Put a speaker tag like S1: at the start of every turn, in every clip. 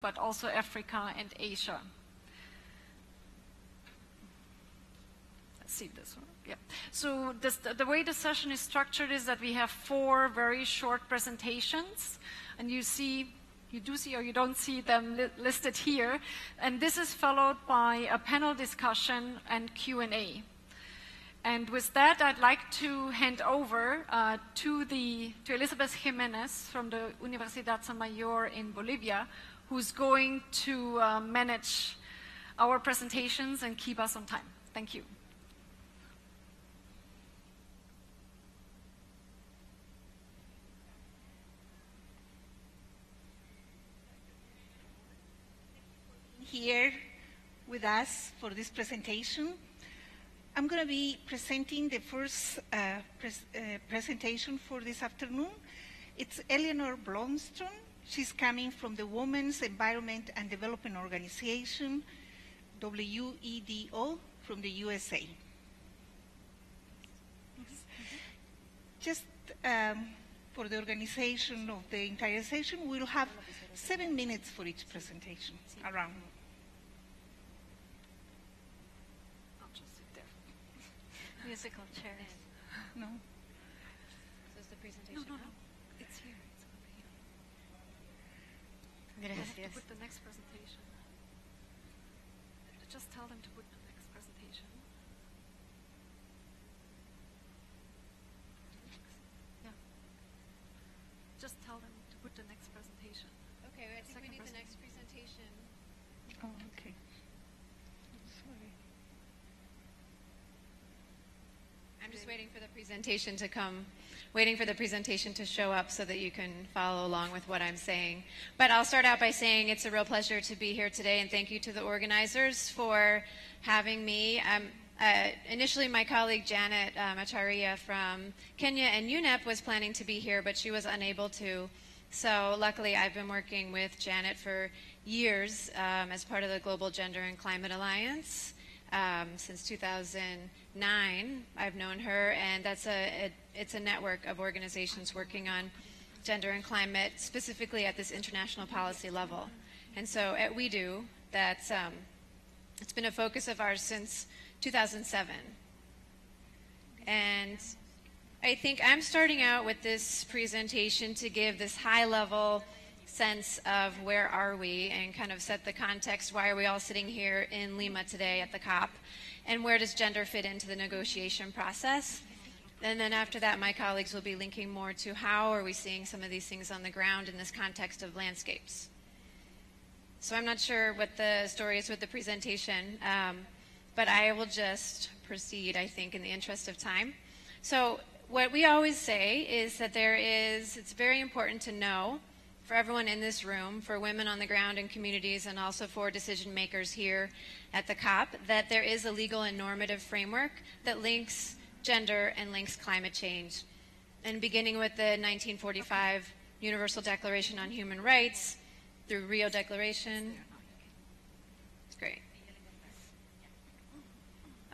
S1: but also Africa and Asia. Let's see this one. Yeah. So this, the way the session is structured is that we have four very short presentations, and you see, you do see or you don't see them li listed here, and this is followed by a panel discussion and Q&A. And with that, I'd like to hand over uh, to, the, to Elizabeth Jimenez from the Universidad San Mayor in Bolivia, who's going to uh, manage our presentations and keep us on time. Thank you.
S2: Here with us for this presentation. I'm going to be presenting the first uh, pres uh, presentation for this afternoon. It's Eleanor Blomstrom. She's coming from the Women's Environment and Development Organization, WEDO, from the USA. Just um, for the organization of the entire session, we'll have seven minutes for each presentation, around.
S1: Musical chairs.
S2: No?
S3: So is the presentation
S1: No, no, no.
S3: up?
S1: It's here. It's over here.
S3: Gracias.
S1: You have to put the next presentation. Just tell them to put the next presentation. Yeah. Just tell them to put the next presentation.
S3: Okay, I think
S1: Second
S3: we need the next presentation.
S2: Oh, okay. Sorry.
S3: I'm just waiting for the presentation to come, waiting for the presentation to show up so that you can follow along with what I'm saying. But I'll start out by saying it's a real pleasure to be here today and thank you to the organizers for having me. Um, uh, initially, my colleague Janet um, from Kenya and UNEP was planning to be here, but she was unable to. So luckily, I've been working with Janet for years um, as part of the Global Gender and Climate Alliance um, since 2009. I've known her, and that's a, a it's a network of organizations working on gender and climate, specifically at this international policy level. And so at WEDO, that's um, it's been a focus of ours since 2007. And I think I'm starting out with this presentation to give this high level sense of where are we and kind of set the context why are we all sitting here in Lima today at the COP and where does gender fit into the negotiation process. And then after that, my colleagues will be linking more to how are we seeing some of these things on the ground in this context of landscapes. So I'm not sure what the story is with the presentation, um, but I will just proceed, I think, in the interest of time. So what we always say is that there is, it's very important to know for everyone in this room, for women on the ground in communities, and also for decision makers here at the COP, that there is a legal and normative framework that links gender and links climate change. And beginning with the 1945 Universal Declaration on Human Rights through Rio Declaration. Great.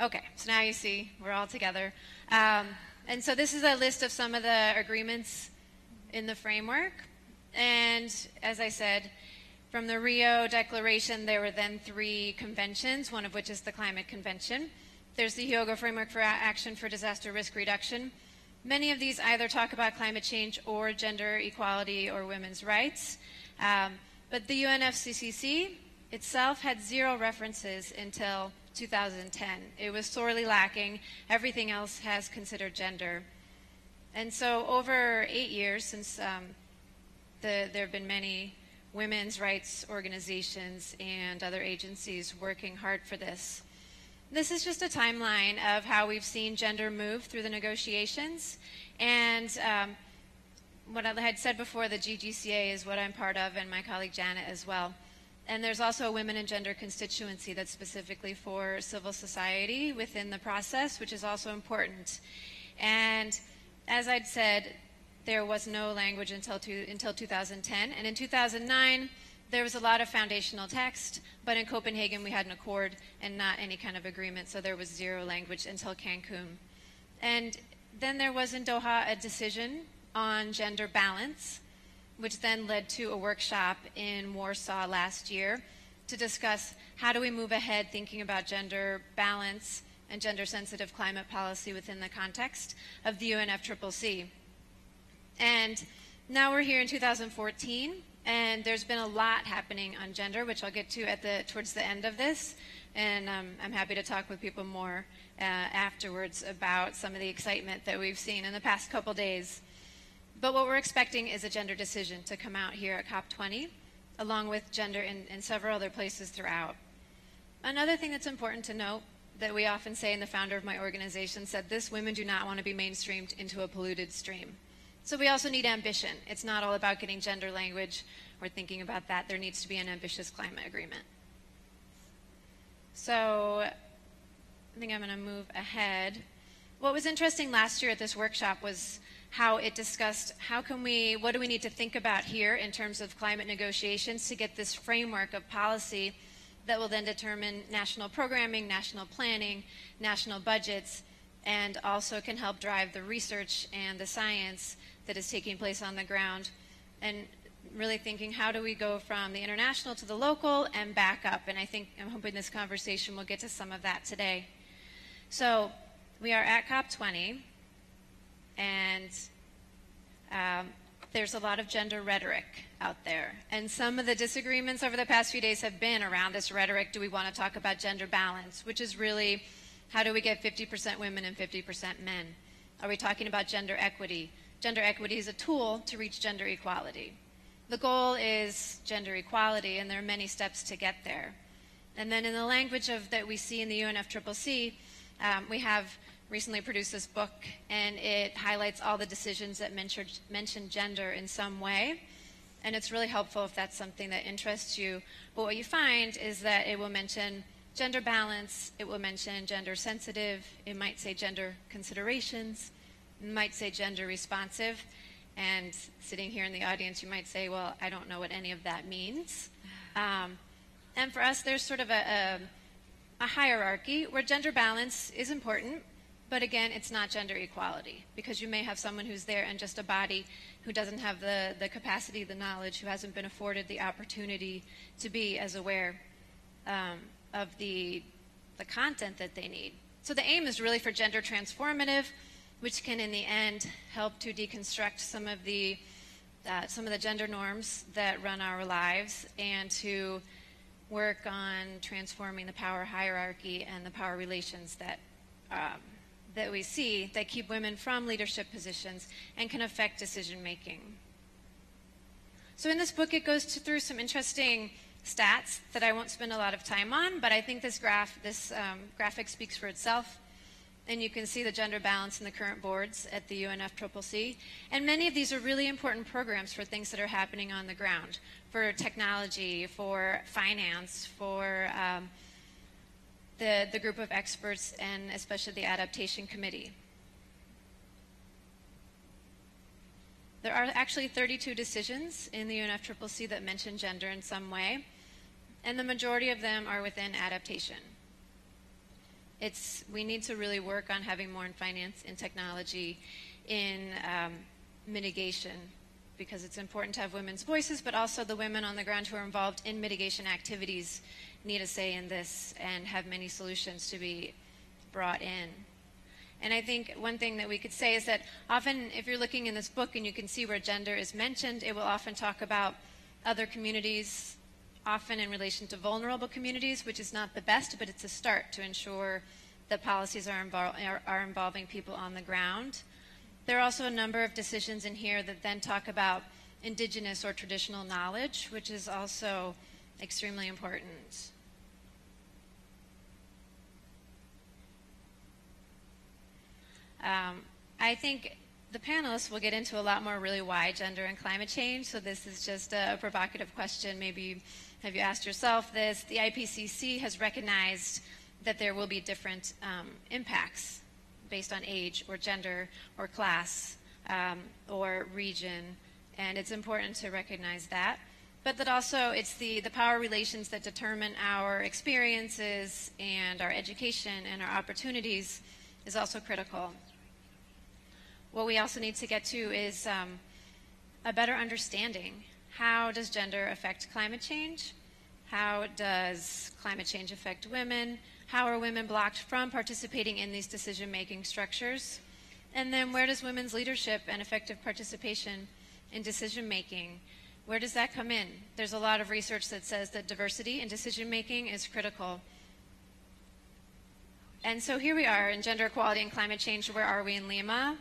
S3: Okay, so now you see we're all together. Um, and so this is a list of some of the agreements in the framework. And as I said, from the Rio Declaration, there were then three conventions, one of which is the Climate Convention. There's the Hyogo Framework for Action for Disaster Risk Reduction. Many of these either talk about climate change or gender equality or women's rights. Um, but the UNFCCC itself had zero references until 2010. It was sorely lacking. Everything else has considered gender. And so, over eight years since um, the, there have been many women's rights organizations and other agencies working hard for this. This is just a timeline of how we've seen gender move through the negotiations. And um, what I had said before, the GGCA is what I'm part of, and my colleague Janet as well. And there's also a women and gender constituency that's specifically for civil society within the process, which is also important. And as I'd said, there was no language until, until 2010. And in 2009, there was a lot of foundational text, but in Copenhagen we had an accord and not any kind of agreement, so there was zero language until Cancun. And then there was in Doha a decision on gender balance, which then led to a workshop in Warsaw last year to discuss how do we move ahead thinking about gender balance and gender sensitive climate policy within the context of the UNFCCC. And now we're here in 2014 and there's been a lot happening on gender, which I'll get to at the towards the end of this. And um, I'm happy to talk with people more uh, afterwards about some of the excitement that we've seen in the past couple days. But what we're expecting is a gender decision to come out here at COP20, along with gender in, in several other places throughout. Another thing that's important to note that we often say, and the founder of my organization said this women do not want to be mainstreamed into a polluted stream. So we also need ambition. It's not all about getting gender language or thinking about that. There needs to be an ambitious climate agreement. So I think I'm going to move ahead. What was interesting last year at this workshop was how it discussed how can we, what do we need to think about here in terms of climate negotiations to get this framework of policy that will then determine national programming, national planning, national budgets, and also can help drive the research and the science that is taking place on the ground. And really thinking how do we go from the international to the local and back up. And I think I'm hoping this conversation will get to some of that today. So we are at COP20, and um, there's a lot of gender rhetoric out there. And some of the disagreements over the past few days have been around this rhetoric. Do we want to talk about gender balance, which is really how do we get 50% women and 50% men? Are we talking about gender equity? Gender equity is a tool to reach gender equality. The goal is gender equality, and there are many steps to get there. And then in the language of that we see in the UNFCCC, um, we have recently produced this book, and it highlights all the decisions that mention, mention gender in some way. And it's really helpful if that's something that interests you. But what you find is that it will mention gender balance, it will mention gender sensitive, it might say gender considerations, might say gender responsive. And sitting here in the audience, you might say, well, I don't know what any of that means. Um, and for us, there's sort of a, a, a hierarchy where gender balance is important, but again, it's not gender equality because you may have someone who's there and just a body who doesn't have the, the capacity, the knowledge, who hasn't been afforded the opportunity to be as aware um, of the, the content that they need. So the aim is really for gender transformative which can in the end help to deconstruct some of the uh, some of the gender norms that run our lives and to work on transforming the power hierarchy and the power relations that um, that we see that keep women from leadership positions and can affect decision making. So in this book, it goes to, through some interesting stats that I won't spend a lot of time on, but I think this graph, this um, graphic speaks for itself and you can see the gender balance in the current boards at the UNFCCC. And many of these are really important programs for things that are happening on the ground, for technology, for finance, for um, the, the group of experts, and especially the adaptation committee. There are actually 32 decisions in the UNFCCC that mention gender in some way, and the majority of them are within adaptation it's we need to really work on having more in finance, in technology, in um, mitigation, because it's important to have women's voices, but also the women on the ground who are involved in mitigation activities need a say in this and have many solutions to be brought in. And I think one thing that we could say is that often, if you're looking in this book and you can see where gender is mentioned, it will often talk about other communities often in relation to vulnerable communities, which is not the best, but it's a start to ensure that policies are, are, are involving people on the ground. There are also a number of decisions in here that then talk about indigenous or traditional knowledge, which is also extremely important. Um, I think the panelists will get into a lot more really why gender and climate change, so this is just a provocative question. Maybe have you asked yourself this? The IPCC has recognized that there will be different um, impacts based on age or gender or class um, or region, and it's important to recognize that. But that also it's the, the power relations that determine our experiences and our education and our opportunities is also critical. What we also need to get to is um, a better understanding. How does gender affect climate change? How does climate change affect women? How are women blocked from participating in these decision making structures? And then where does women's leadership and effective participation in decision making, where does that come in? There's a lot of research that says that diversity in decision making is critical. And so here we are in gender equality and climate change. Where are we in Lima?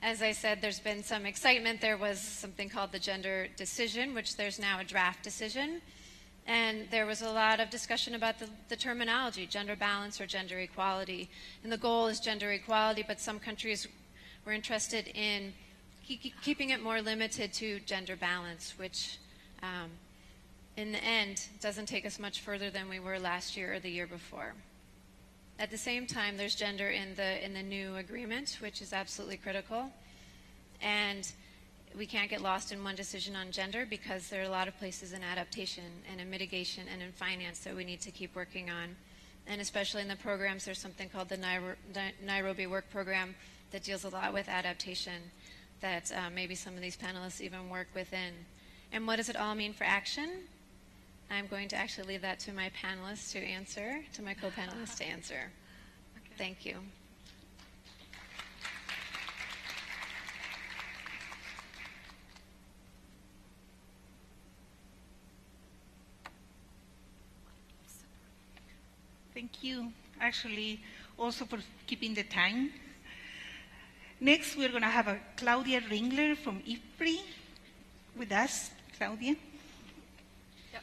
S3: As I said, there's been some excitement. There was something called the gender decision, which there's now a draft decision. And there was a lot of discussion about the, the, terminology, gender balance or gender equality. And the goal is gender equality, but some countries were interested in keep, keeping it more limited to gender balance, which um, in the end doesn't take us much further than we were last year or the year before. At the same time, there's gender in the, in the new agreement, which is absolutely critical. And we can't get lost in one decision on gender because there are a lot of places in adaptation and in mitigation and in finance that we need to keep working on. And especially in the programs, there's something called the Nairobi Work Program that deals a lot with adaptation that uh, maybe some of these panelists even work within. And what does it all mean for action? I'm going to actually leave that to my panelists to answer, to my co-panelists to answer. Okay. Thank you.
S2: Thank you, actually, also for keeping the time. Next, we're going to have a Claudia Ringler from IFPRI with us. Claudia.
S1: Yep.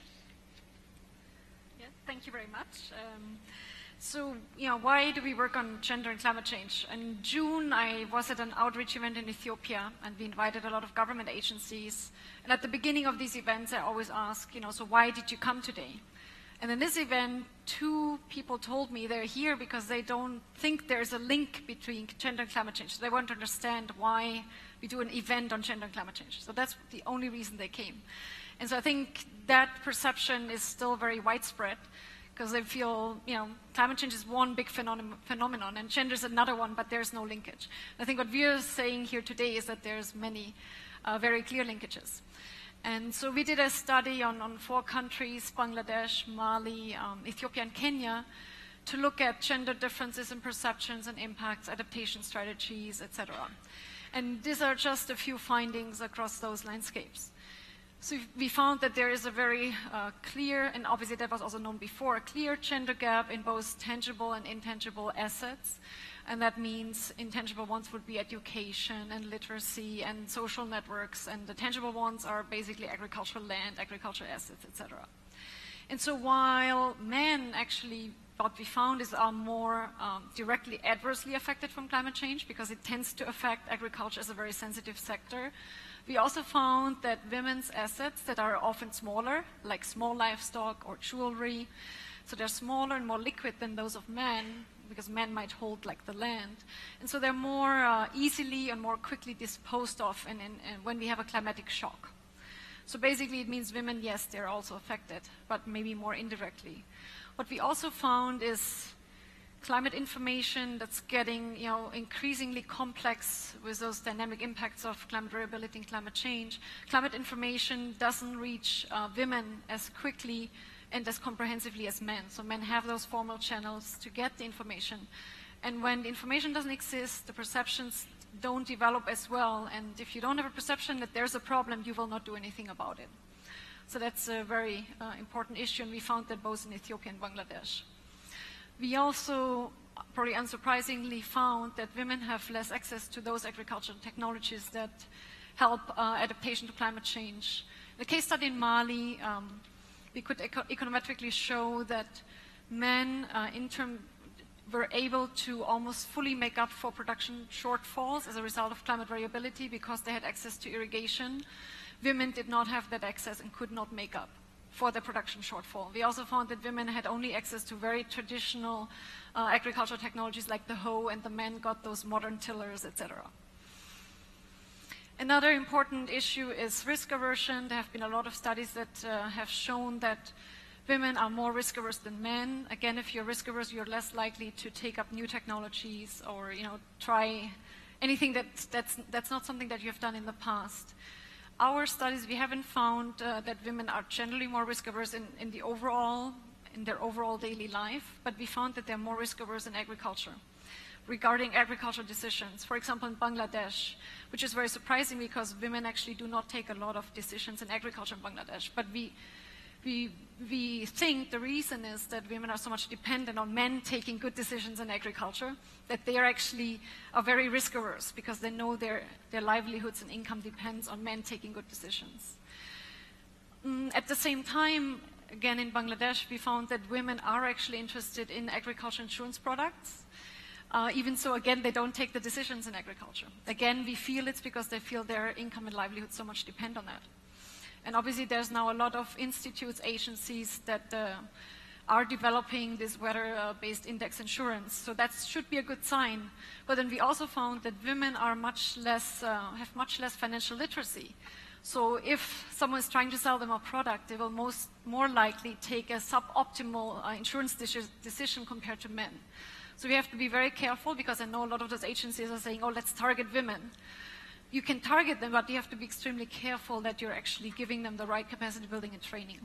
S1: Yeah, thank you very much. Um, so, you know, why do we work on gender and climate change? In June, I was at an outreach event in Ethiopia, and we invited a lot of government agencies. And at the beginning of these events, I always ask, you know, so why did you come today? And in this event, two people told me they're here because they don't think there's a link between gender and climate change. So They want to understand why we do an event on gender and climate change. So that's the only reason they came. And so I think that perception is still very widespread because they feel, you know, climate change is one big phenomenon and gender is another one, but there's no linkage. I think what we're saying here today is that there's many uh, very clear linkages. And so we did a study on, on four countries, Bangladesh, Mali, um, Ethiopia, and Kenya, to look at gender differences in perceptions and impacts, adaptation strategies, etc. And these are just a few findings across those landscapes. So we found that there is a very uh, clear, and obviously that was also known before, a clear gender gap in both tangible and intangible assets. And that means intangible ones would be education and literacy and social networks, and the tangible ones are basically agricultural land, agricultural assets, etc. And so while men actually, what we found is are more um, directly adversely affected from climate change because it tends to affect agriculture as a very sensitive sector, we also found that women's assets that are often smaller, like small livestock or jewelry, so they're smaller and more liquid than those of men, because men might hold like the land. And so they're more uh, easily and more quickly disposed of in, in, in when we have a climatic shock. So basically it means women, yes, they're also affected, but maybe more indirectly. What we also found is climate information that's getting you know, increasingly complex with those dynamic impacts of climate variability and climate change. Climate information doesn't reach uh, women as quickly and as comprehensively as men. So men have those formal channels to get the information. And when the information doesn't exist, the perceptions don't develop as well. And if you don't have a perception that there's a problem, you will not do anything about it. So that's a very uh, important issue, and we found that both in Ethiopia and Bangladesh. We also, probably unsurprisingly, found that women have less access to those agricultural technologies that help uh, adaptation to climate change. The case study in Mali, um, we could eco econometrically show that men uh, were able to almost fully make up for production shortfalls as a result of climate variability because they had access to irrigation. Women did not have that access and could not make up for the production shortfall. We also found that women had only access to very traditional uh, agricultural technologies like the hoe, and the men got those modern tillers, etc. Another important issue is risk aversion. There have been a lot of studies that uh, have shown that women are more risk averse than men. Again, if you're risk averse, you're less likely to take up new technologies or you know try anything that, that's, that's not something that you have done in the past. Our studies, we haven't found uh, that women are generally more risk averse in, in the overall, in their overall daily life, but we found that they're more risk averse in agriculture regarding agricultural decisions. For example, in Bangladesh, which is very surprising because women actually do not take a lot of decisions in agriculture in Bangladesh. But we, we, we think the reason is that women are so much dependent on men taking good decisions in agriculture that they are actually are very risk averse because they know their, their livelihoods and income depends on men taking good decisions. Mm, at the same time, again in Bangladesh, we found that women are actually interested in agriculture insurance products. Uh, even so, again, they don't take the decisions in agriculture. Again, we feel it's because they feel their income and livelihood so much depend on that. And obviously, there's now a lot of institutes, agencies that uh, are developing this weather-based index insurance. So that should be a good sign. But then we also found that women are much less, uh, have much less financial literacy. So if someone is trying to sell them a product, they will most more likely take a suboptimal uh, insurance decision compared to men. So we have to be very careful because I know a lot of those agencies are saying, oh, let's target women. You can target them, but you have to be extremely careful that you're actually giving them the right capacity building and training.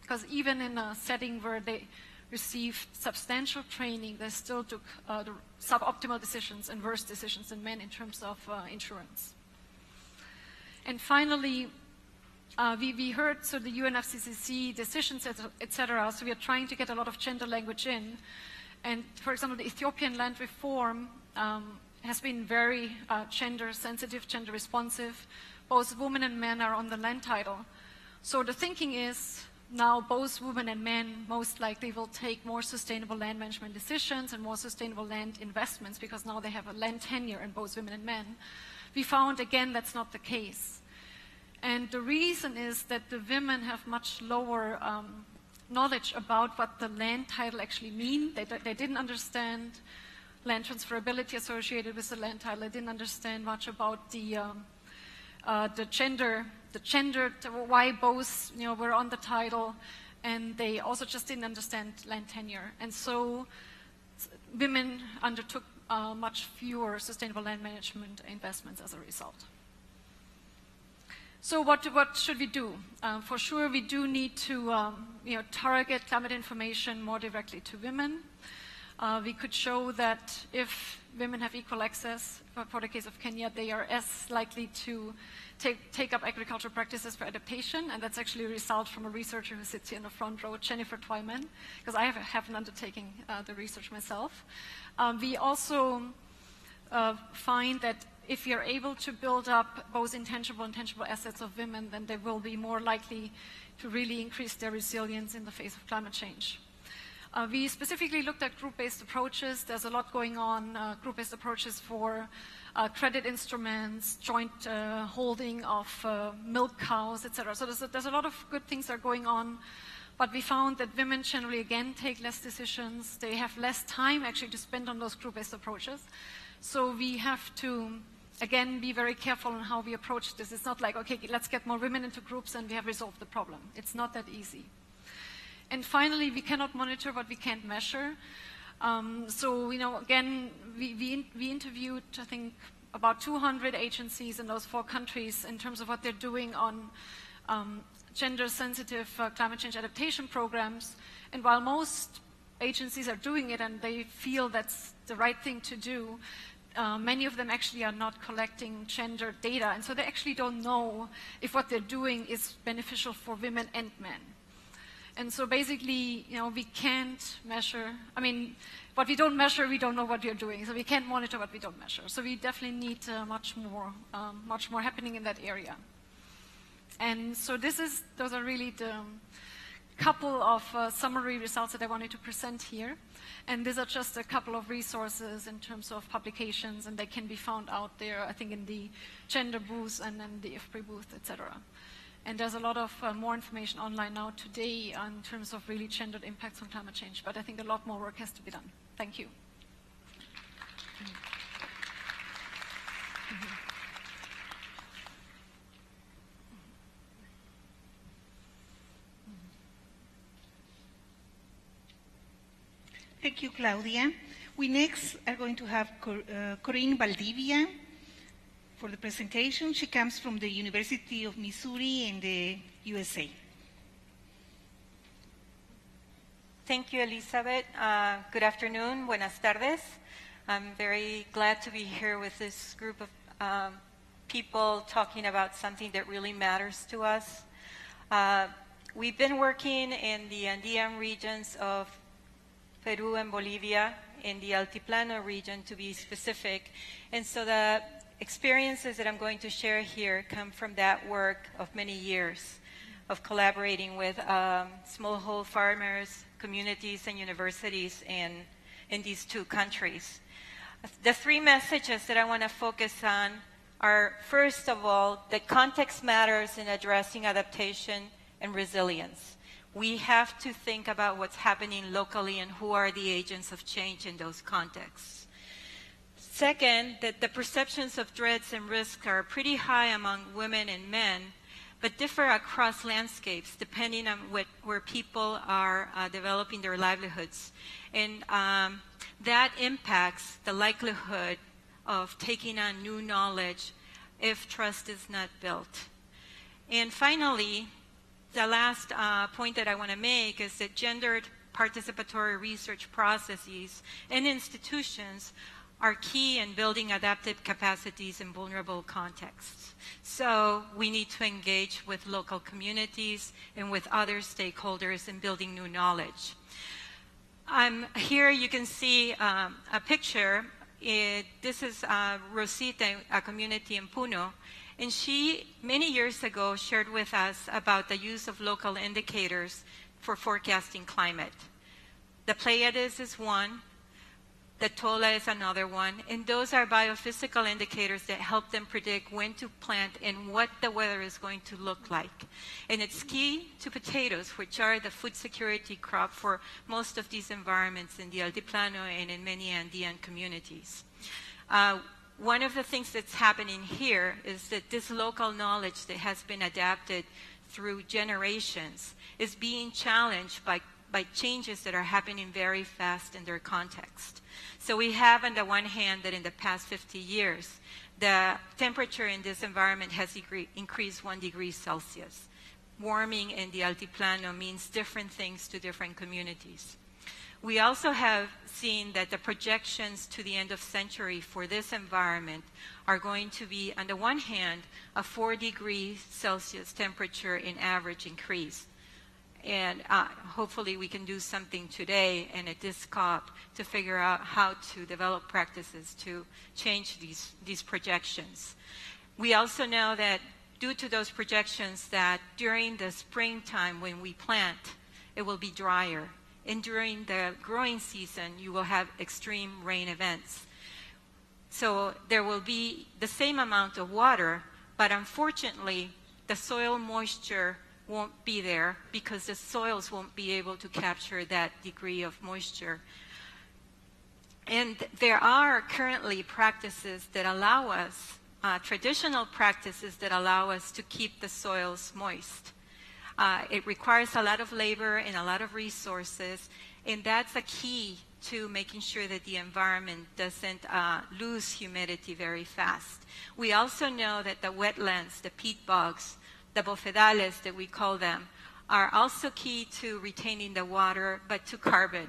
S1: Because even in a setting where they received substantial training, they still took uh, the suboptimal decisions and worse decisions than men in terms of uh, insurance. And finally, uh, we, we, heard so the UNFCCC decisions, etc. So we are trying to get a lot of gender language in. And for example, the Ethiopian land reform um, has been very uh, gender sensitive, gender responsive. Both women and men are on the land title. So the thinking is now both women and men most likely will take more sustainable land management decisions and more sustainable land investments because now they have a land tenure in both women and men. We found again that's not the case. And the reason is that the women have much lower um, knowledge about what the land title actually mean. They, they didn't understand land transferability associated with the land title. They didn't understand much about the, um, uh, the gender, the gender, why both you know, were on the title, and they also just didn't understand land tenure. And so women undertook uh, much fewer sustainable land management investments as a result. So what, what should we do? Um, for sure, we do need to um, you know, target climate information more directly to women. Uh, we could show that if women have equal access, for the case of Kenya, they are as likely to take, take up agricultural practices for adaptation, and that's actually a result from a researcher who sits here in the front row, Jennifer Twyman, because I have, have an undertaking uh, the research myself. Um, we also uh, find that if you're able to build up both intangible and tangible assets of women, then they will be more likely to really increase their resilience in the face of climate change. Uh, we specifically looked at group-based approaches. There's a lot going on, uh, group-based approaches for uh, credit instruments, joint uh, holding of uh, milk cows, etc. So there's a, there's a lot of good things that are going on. But we found that women generally, again, take less decisions. They have less time, actually, to spend on those group-based approaches. So we have to again, be very careful on how we approach this. It's not like, okay, let's get more women into groups and we have resolved the problem. It's not that easy. And finally, we cannot monitor what we can't measure. Um, so, you know, again, we, we, we interviewed, I think, about 200 agencies in those four countries in terms of what they're doing on um, gender-sensitive uh, climate change adaptation programs. And while most agencies are doing it and they feel that's the right thing to do, uh, many of them actually are not collecting gender data, and so they actually don't know if what they're doing is beneficial for women and men. And so basically, you know, we can't measure, I mean, what we don't measure, we don't know what we're doing. So we can't monitor what we don't measure. So we definitely need uh, much more, um, much more happening in that area. And so this is, those are really the couple of uh, summary results that I wanted to present here. And these are just a couple of resources in terms of publications, and they can be found out there, I think, in the gender booth and in the IFPRI booth, etc. And there's a lot of uh, more information online now today in terms of really gendered impacts on climate change, but I think a lot more work has to be done. Thank you.
S2: Thank you, Claudia. We next are going to have Cor uh, Corinne Valdivia. For the presentation. She comes from the University of Missouri in the USA.
S4: Thank you, Elizabeth. Uh, good afternoon. Buenas tardes. I'm very glad to be here with this group of um, people talking about something that really matters to us. Uh, we've been working in the Andean regions of Peru and Bolivia, in the Altiplano region to be specific. And so the experiences that I'm going to share here come from that work of many years of collaborating with um, smallholder farmers, communities, and universities in, in these two countries. The three messages that I want to focus on are first of all, that context matters in addressing adaptation and resilience. We have to think about what's happening locally and who are the agents of change in those contexts. Second, that the perceptions of threats and risks are pretty high among women and men, but differ across landscapes depending on what, where people are uh, developing their livelihoods. And um, that impacts the likelihood of taking on new knowledge if trust is not built. And finally, the last uh, point that I want to make is that gendered participatory research processes and institutions are key in building adaptive capacities in vulnerable contexts. So we need to engage with local communities and with other stakeholders in building new knowledge. I'm here you can see um, a picture. It, this is uh, Rosita, a community in Puno, and she, many years ago, shared with us about the use of local indicators for forecasting climate. The Pleiades is one, the Tola is another one, and those are biophysical indicators that help them predict when to plant and what the weather is going to look like. And it's key to potatoes, which are the food security crop for most of these environments in the Altiplano and in many Andean communities. Uh, one of the things that's happening here is that this local knowledge that has been adapted through generations is being challenged by, by changes that are happening very fast in their context. So we have on the one hand that in the past 50 years, the temperature in this environment has increased one degree Celsius. Warming in the Altiplano means different things to different communities. We also have seen that the projections to the end of century for this environment are going to be, on the one hand, a 4 degree Celsius temperature in average increase. And uh, hopefully we can do something today and at this COP to figure out how to develop practices to change these, these projections. We also know that due to those projections that during the springtime when we plant, it will be drier and during the growing season, you will have extreme rain events. So there will be the same amount of water, but unfortunately, the soil moisture won't be there because the soils won't be able to capture that degree of moisture. And there are currently practices that allow us, uh, traditional practices that allow us to keep the soils moist. Uh, it requires a lot of labor and a lot of resources, and that's a key to making sure that the environment doesn't uh, lose humidity very fast. We also know that the wetlands, the peat bogs, the bofedales that we call them, are also key to retaining the water, but to carbon,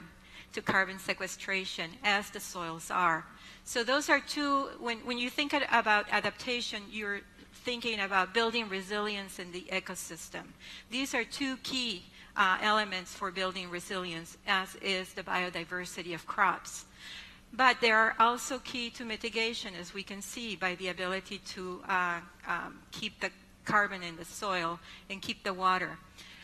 S4: to carbon sequestration, as the soils are. So those are two, when, when you think about adaptation, you're thinking about building resilience in the ecosystem. These are two key uh, elements for building resilience, as is the biodiversity of crops. But they are also key to mitigation, as we can see, by the ability to uh, um, keep the carbon in the soil and keep the water.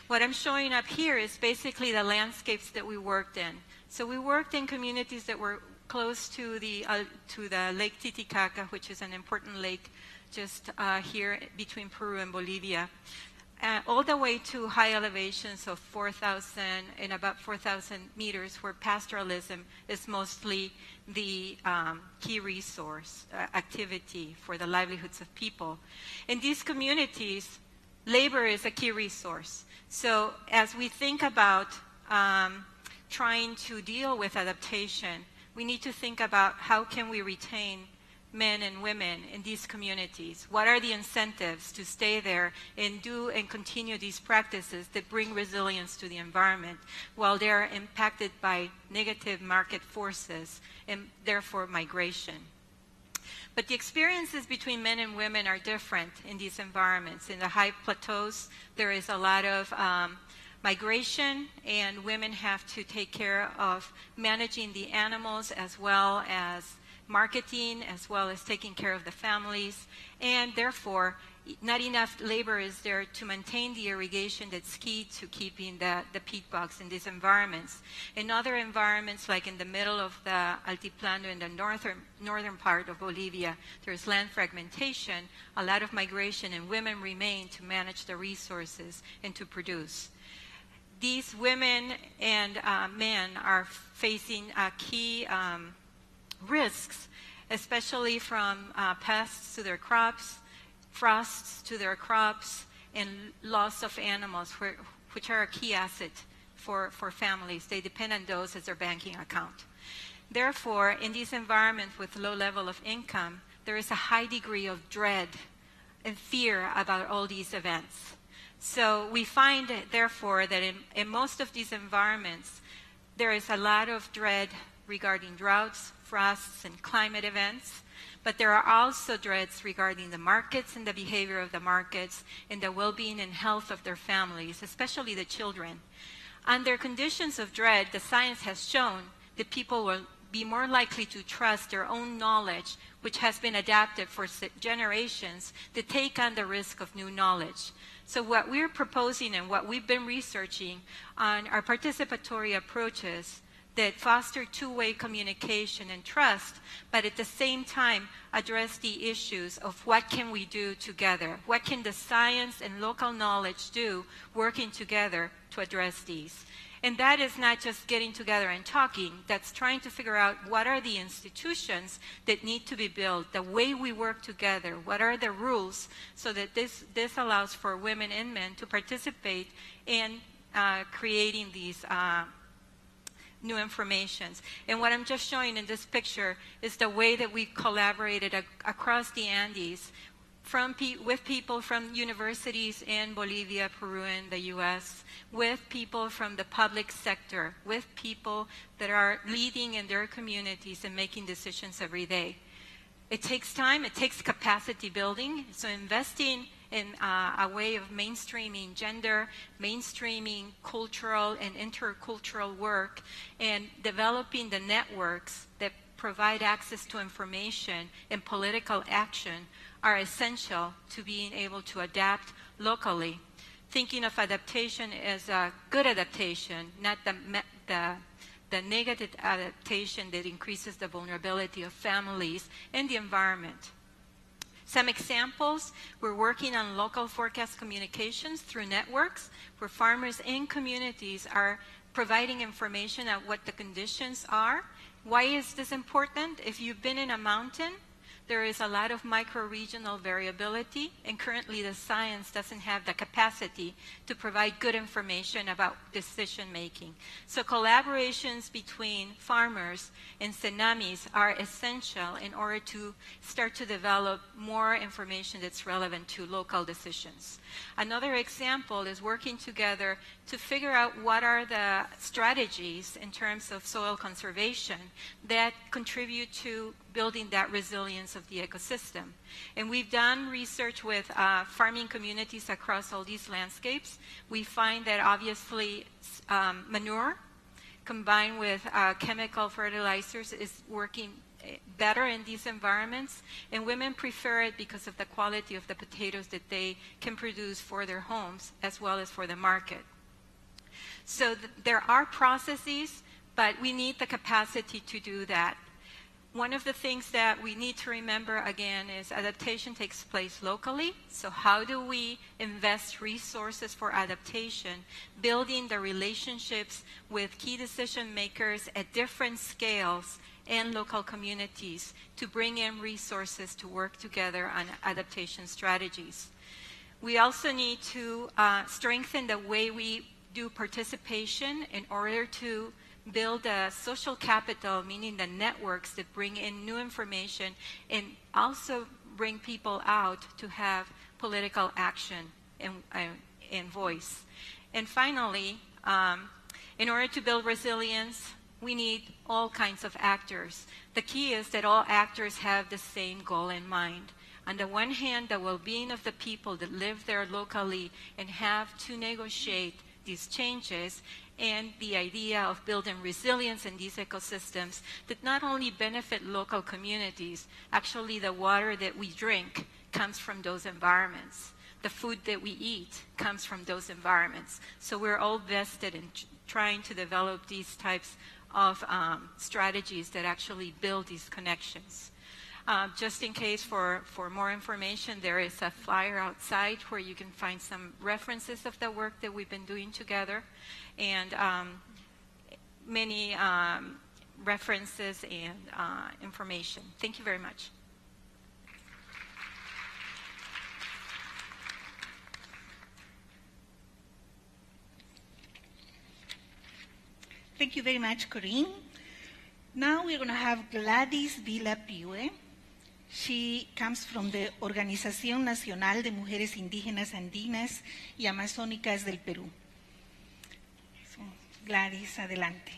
S4: What I'm showing up here is basically the landscapes that we worked in. So we worked in communities that were close to the, uh, to the Lake Titicaca, which is an important lake just uh, here between Peru and Bolivia, uh, all the way to high elevations of 4,000 and about 4,000 meters where pastoralism is mostly the um, key resource uh, activity for the livelihoods of people. In these communities, labor is a key resource. So as we think about um, trying to deal with adaptation, we need to think about how can we retain men and women in these communities? What are the incentives to stay there and do and continue these practices that bring resilience to the environment while they are impacted by negative market forces and therefore migration? But the experiences between men and women are different in these environments. In the high plateaus, there is a lot of um, migration, and women have to take care of managing the animals as well as marketing, as well as taking care of the families, and therefore, not enough labor is there to maintain the irrigation that's key to keeping the, the peat bogs in these environments. In other environments, like in the middle of the Altiplano in the northern, northern part of Bolivia, there's land fragmentation, a lot of migration, and women remain to manage the resources and to produce. These women and uh, men are facing a key um, risks, especially from uh, pests to their crops, frosts to their crops, and loss of animals, which are a key asset for, for families. They depend on those as their banking account. Therefore, in these environments with low level of income, there is a high degree of dread and fear about all these events. So we find, therefore, that in, in most of these environments, there is a lot of dread regarding droughts, frosts, and climate events. But there are also dreads regarding the markets and the behavior of the markets and the well being and health of their families, especially the children. Under conditions of dread, the science has shown that people will be more likely to trust their own knowledge, which has been adapted for generations, to take on the risk of new knowledge. So what we're proposing and what we've been researching on our participatory approaches that foster two-way communication and trust, but at the same time address the issues of what can we do together? What can the science and local knowledge do working together to address these? And that is not just getting together and talking, that's trying to figure out what are the institutions that need to be built, the way we work together, what are the rules, so that this, this allows for women and men to participate in uh, creating these uh, new informations. And what I'm just showing in this picture is the way that we collaborated across the Andes from pe with people from universities in Bolivia, Peru, and the U.S., with people from the public sector, with people that are leading in their communities and making decisions every day. It takes time, it takes capacity building, so investing in uh, a way of mainstreaming gender, mainstreaming cultural and intercultural work, and developing the networks that provide access to information and political action are essential to being able to adapt locally. Thinking of adaptation as a good adaptation, not the, the, the negative adaptation that increases the vulnerability of families and the environment. Some examples, we're working on local forecast communications through networks where farmers and communities are providing information on what the conditions are. Why is this important? If you've been in a mountain, there is a lot of micro-regional variability, and currently the science doesn't have the capacity to provide good information about decision making. So collaborations between farmers and SENAMHIs are essential in order to start to develop more information that's relevant to local decisions. Another example is working together to figure out what are the strategies in terms of soil conservation that contribute to building that resilience of the ecosystem. And we've done research with uh, farming communities across all these landscapes. We find that obviously um, manure combined with uh, chemical fertilizers is working eh, better in these environments and women prefer it because of the quality of the potatoes that they can produce for their homes as well as for the market. So th there are processes, but we need the capacity to do that. One of the things that we need to remember again is adaptation takes place locally. So how do we invest resources for adaptation, building the relationships with key decision makers at different scales and local communities to bring in resources to work together on adaptation strategies. We also need to uh, strengthen the way we do participation in order to build a social capital, meaning the networks that bring in new information and also bring people out to have political action and, and, voice. And finally, um, in order to build resilience, we need all kinds of actors. The key is that all actors have the same goal in mind. On the one hand, the well-being of the people that live there locally and have to negotiate these changes, and the idea of building resilience in these ecosystems that not only benefit local communities, actually the water that we drink comes from those environments. The food that we eat comes from those environments. So we're all vested in trying to develop these types of um, strategies that actually build these connections. Uh, just in case for, for more information, there is a flyer outside where you can find some references of the work that we've been doing together and um, many um, references and uh, information. Thank you very much.
S2: Thank you very much, Corinne. Now we're going to have Gladis Vila Pihue. She comes from the Organización Nacional de Mujeres Indígenas Andinas y Amazónicas del Perú. So, Gladys, adelante.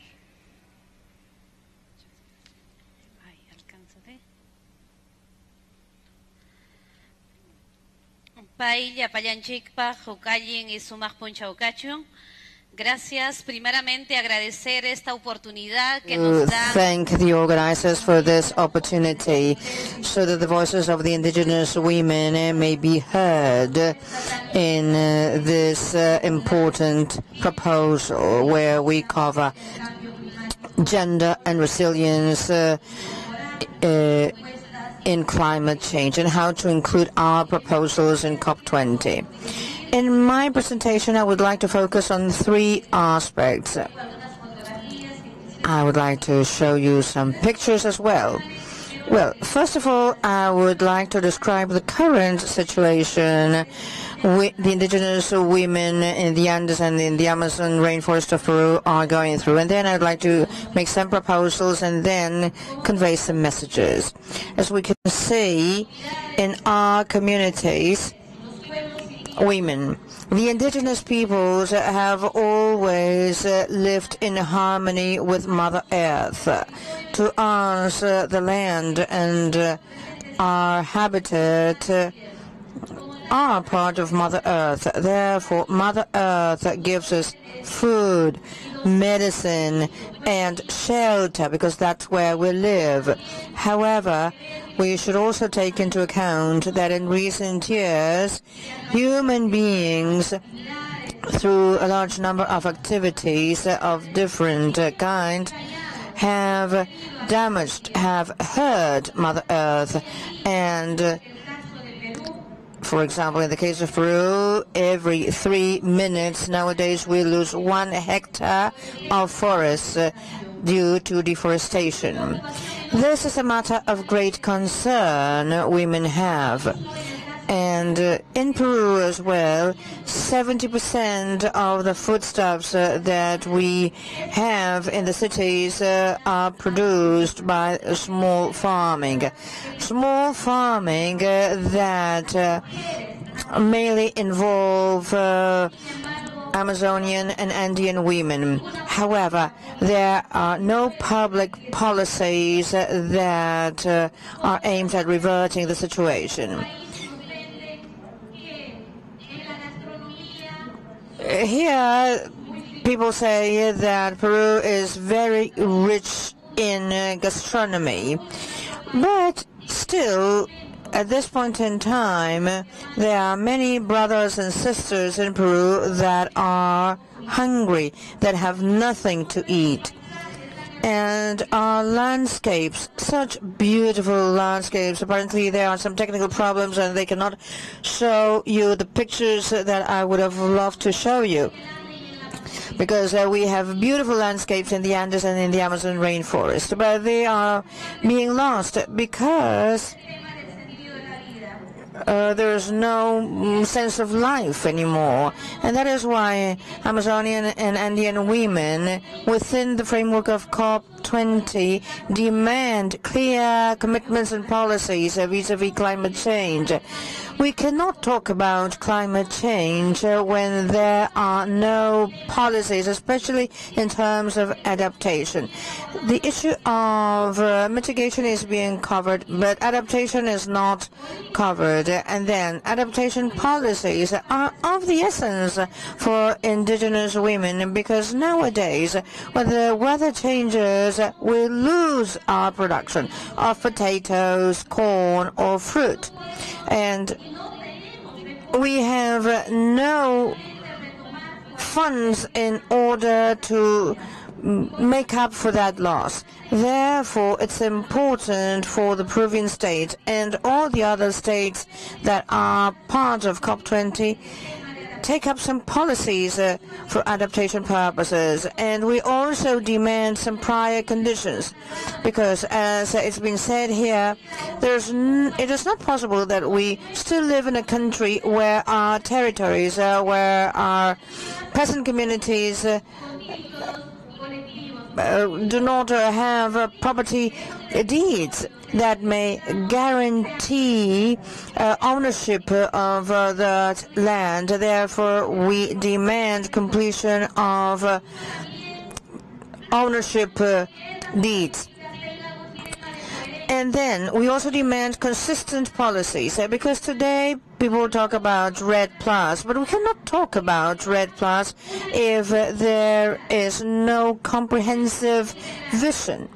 S5: Pai, Yapayanchikpa, Jokayin y Sumak Punchaucachu. Gracias. Primeramente, agradecer esta oportunidad que nos da.
S6: Thank the organizers for this opportunity so that the voices of the indigenous women may be heard in uh, this uh, important proposal where we cover gender and resilience uh, uh, in climate change and how to include our proposals in COP20. In my presentation, I would like to focus on three aspects. I would like to show you some pictures as well. Well, first of all, I would like to describe the current situation with the indigenous women in the Andes and in the Amazon rainforest of Peru are going through. And then I'd like to make some proposals and then convey some messages. As we can see in our communities, women. The indigenous peoples have always uh, lived in harmony with Mother Earth. To us, uh, the land and uh, our habitat are part of Mother Earth. Therefore, Mother Earth gives us food, medicine, and shelter because that's where we live. However, we should also take into account that in recent years, human beings through a large number of activities of different kinds have damaged, have hurt Mother Earth and for example, in the case of Peru, every three minutes nowadays we lose one hectare of forest uh, due to deforestation. This is a matter of great concern women have. And uh, in Peru as well, 70% of the foodstuffs uh, that we have in the cities uh, are produced by small farming. Small farming uh, that uh, mainly involve Amazonian and Andean women. However, there are no public policies that are aimed at reverting the situation. Here, people say that Peru is very rich in uh, gastronomy, but still, at this point in time, there are many brothers and sisters in Peru that are hungry, that have nothing to eat. And our landscapes, such beautiful landscapes. Apparently there are some technical problems and they cannot show you the pictures that I would have loved to show you because uh, we have beautiful landscapes in the Andes and in the Amazon rainforest, but they are being lost because uh, there is no mm, sense of life anymore. And that is why Amazonian and Andean women within the framework of COP20 demand clear commitments and policies vis-à-vis -vis climate change. We cannot talk about climate change when there are no policies, especially in terms of adaptation. The issue of uh, mitigation is being covered, but adaptation is not covered. And then adaptation policies are of the essence for indigenous women because nowadays when the weather changes, we lose our production of potatoes, corn or fruit. And we have no funds in order to make up for that loss. Therefore, it's important for the Peruvian state and all the other states that are part of COP20 take up some policies uh, for adaptation purposes. And we also demand some prior conditions because as it's been said here, there's it is not possible that we still live in a country where our territories, uh, where our peasant communities uh, do not uh, have uh, property deeds that may guarantee uh, ownership of uh, that land. Therefore, we demand completion of uh, ownership deeds. And then we also demand consistent policies. Uh, because today people talk about REDD Plus, but we cannot talk about REDD Plus if there is no comprehensive vision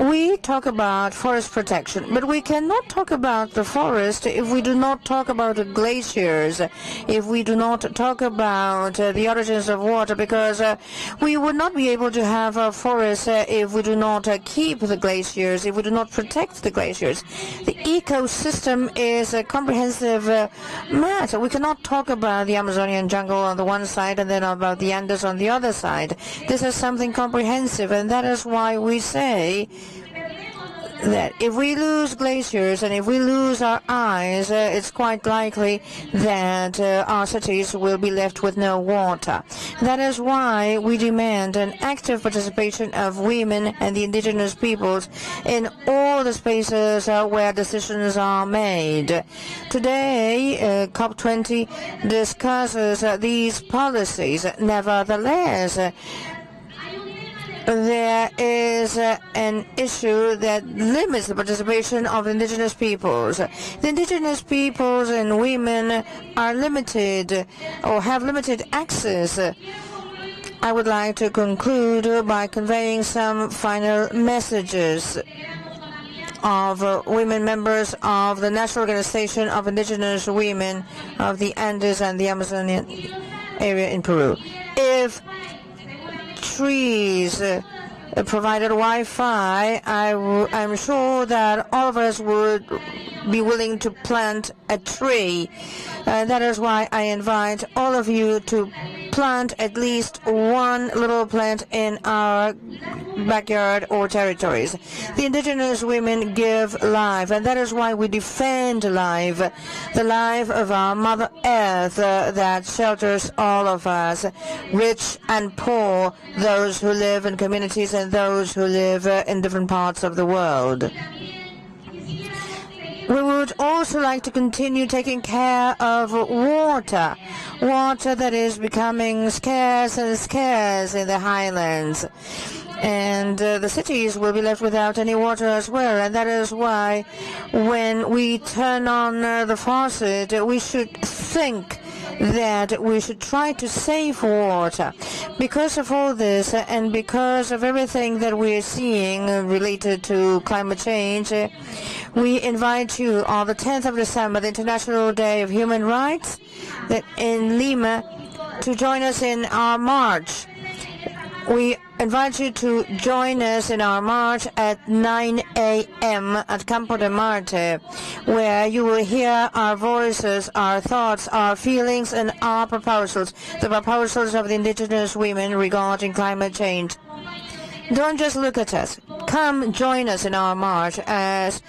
S6: we talk about forest protection, but we cannot talk about the forest if we do not talk about the glaciers, if we do not talk about uh, the origins of water, because uh, we would not be able to have a forest uh, if we do not uh, keep the glaciers, if we do not protect the glaciers. The ecosystem is a comprehensive uh, matter. We cannot talk about the Amazonian jungle on the one side and then about the Andes on the other side. This is something comprehensive, and that is why we say that if we lose glaciers and if we lose our eyes, uh, it's quite likely that uh, our cities will be left with no water. That is why we demand an active participation of women and the indigenous peoples in all the spaces uh, where decisions are made. Today, uh, COP20 discusses uh, these policies. Nevertheless, there is uh, an issue that limits the participation of indigenous peoples. The indigenous peoples and women are limited or have limited access. I would like to conclude by conveying some final messages of uh, women members of the National Organization of Indigenous Women of the Andes and the Amazonian area in Peru. If trees uh, provided Wi-Fi, I w- I'm sure that all of us would be willing to plant a tree. Uh, that is why I invite all of you to plant at least one little plant in our backyard or territories. The indigenous women give life, and that is why we defend life, the life of our Mother Earth uh, that shelters all of us, rich and poor, those who live in communities and those who live uh, in different parts of the world. We would also like to continue taking care of water, water that is becoming scarce and scarce in the highlands. And uh, the cities will be left without any water as well. And that is why when we turn on uh, the faucet, we should think that we should try to save water. Because of all this and because of everything that we are seeing related to climate change, we invite you on the 10th of December, the International Day of Human Rights, in Lima, to join us in our march. We invite you to join us in our march at 9 a.m. at Campo de Marte, where you will hear our voices, our thoughts, our feelings, and our proposals, the proposals of the indigenous women regarding climate change. Don't just look at us. Come join us in our march as,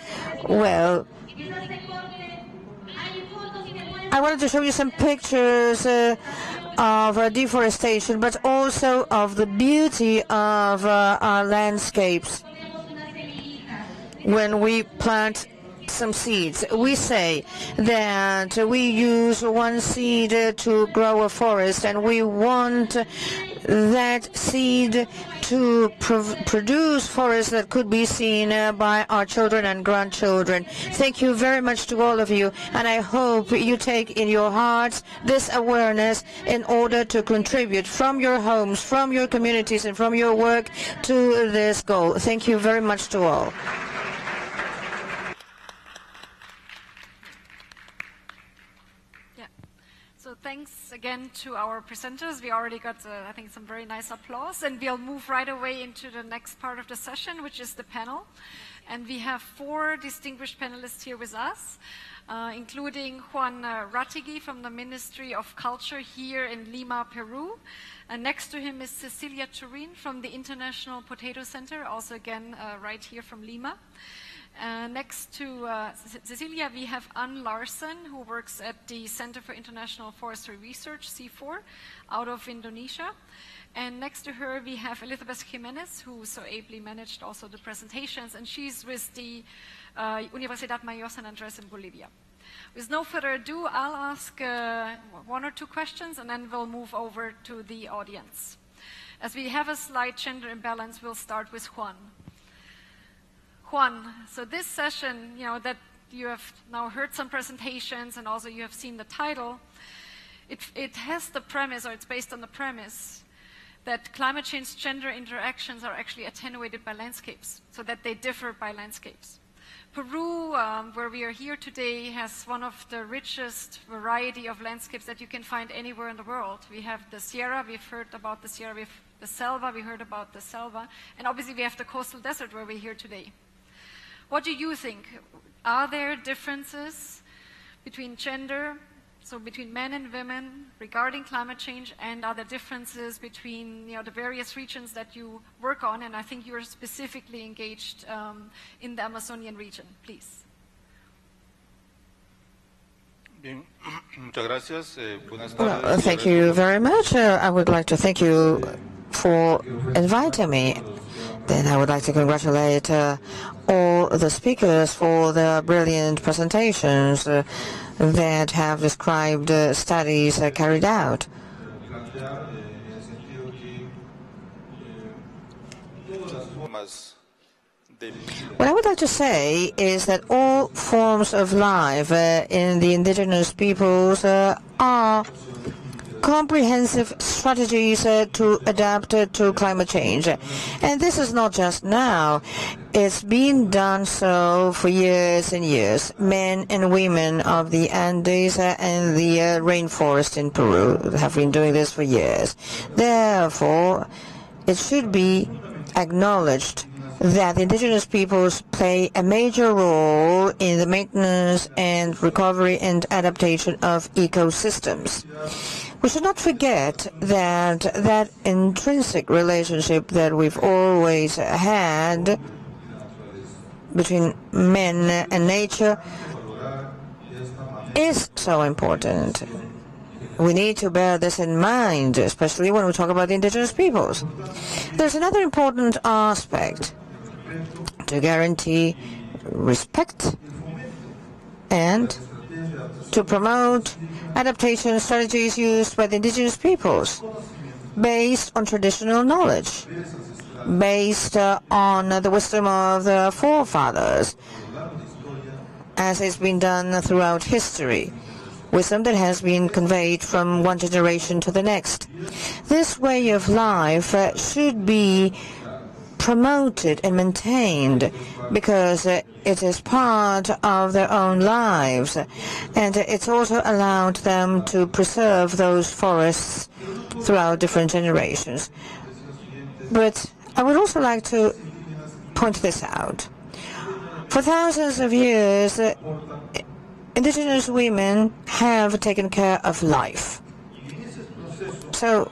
S6: well, I wanted to show you some pictures uh, of uh, deforestation, but also of the beauty of uh, our landscapes. When we plant some seeds, we say that we use one seed to grow a forest, and we want that seed to produce forests that could be seen by our children and grandchildren. Thank you very much to all of you, and I hope you take in your hearts this awareness in order to contribute from your homes, from your communities, and from your work to this goal. Thank you very much to all.
S1: Thanks again to our presenters. We already got, uh, I think, some very nice applause. And we'll move right away into the next part of the session, which is the panel. And we have four distinguished panelists here with us, uh, including Juan uh, Reategui from the Ministry of Culture here in Lima, Peru. And next to him is Cecilia Turin from the International Potato Center, also again uh, right here from Lima. Uh, next to uh, Cecilia, we have Anne Larson, who works at the Center for International Forestry Research, CIFOR, out of Indonesia. And next to her, we have Elizabeth Jimenez, who so ably managed also the presentations, and she's with the uh, Universidad Mayor San Andres in Bolivia. With no further ado, I'll ask uh, one or two questions, and then we'll move over to the audience. As we have a slight gender imbalance, we'll start with Juan. Juan, so this session, you know, that you have now heard some presentations and also you have seen the title, it, it has the premise, or it's based on the premise, that climate change gender interactions are actually attenuated by landscapes, so that they differ by landscapes. Peru, um, where we are here today, has one of the richest variety of landscapes that you can find anywhere in the world. We have the Sierra, we've heard about the Sierra, we've the Selva, we heard about the Selva, and obviously we have the coastal desert where we're here today. What do you think? Are there differences between gender, so between men and women, regarding climate change, and are there differences between you know, the various regions that you work on? And I think you're specifically engaged um, in the Amazonian region. Please.
S6: Bien. Muchas gracias. Eh, buenas tardes. Well, thank you very much. Uh, I would like to thank you for inviting me. Then I would like to congratulate uh, all the speakers for their brilliant presentations uh, that have described uh, studies uh, carried out. What I would like to say is that all forms of life uh, in the indigenous peoples uh, are comprehensive strategies uh, to adapt uh, to climate change. And this is not just now. It's been done so for years and years. Men and women of the Andes uh, and the uh, rainforest in Peru have been doing this for years. Therefore, it should be acknowledged that indigenous peoples play a major role in the maintenance and recovery and adaptation of ecosystems. We should not forget that that intrinsic relationship that we've always had between men and nature is so important. We need to bear this in mind, especially when we talk about the indigenous peoples. There's another important aspect to guarantee respect and to promote adaptation strategies used by the indigenous peoples based on traditional knowledge, based uh, on the wisdom of the forefathers, as has been done throughout history, wisdom that has been conveyed from one generation to the next. This way of life uh, should be promoted and maintained because it is part of their own lives and it's also allowed them to preserve those forests throughout different generations. But I would also like to point this out. For thousands of years, indigenous women have taken care of life. So,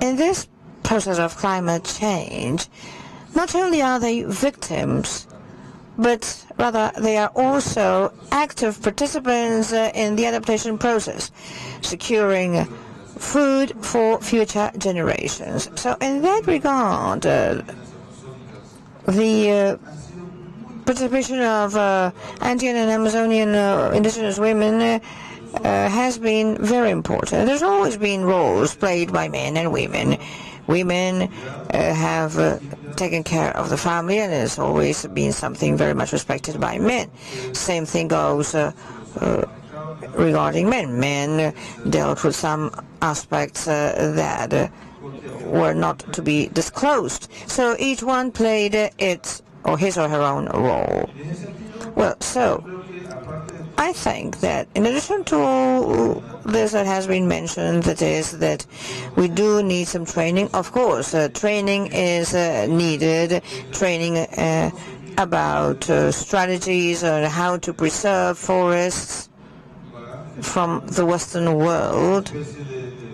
S6: in this process of climate change, not only are they victims but rather they are also active participants uh, in the adaptation process, securing food for future generations. So in that regard, uh, the uh, participation of uh, Andean and Amazonian uh, indigenous women uh, has been very important. There's always been roles played by men and women. Women uh, have uh, taken care of the family and it's always been something very much respected by men. Same thing goes uh, regarding men. Men dealt with some aspects that were not to be disclosed. So each one played its or his or her own role. Well, so I think that in addition to this that has been mentioned, that is that we do need some training. Of course, uh, training is uh, needed. Training uh, about uh, strategies on how to preserve forests from the Western world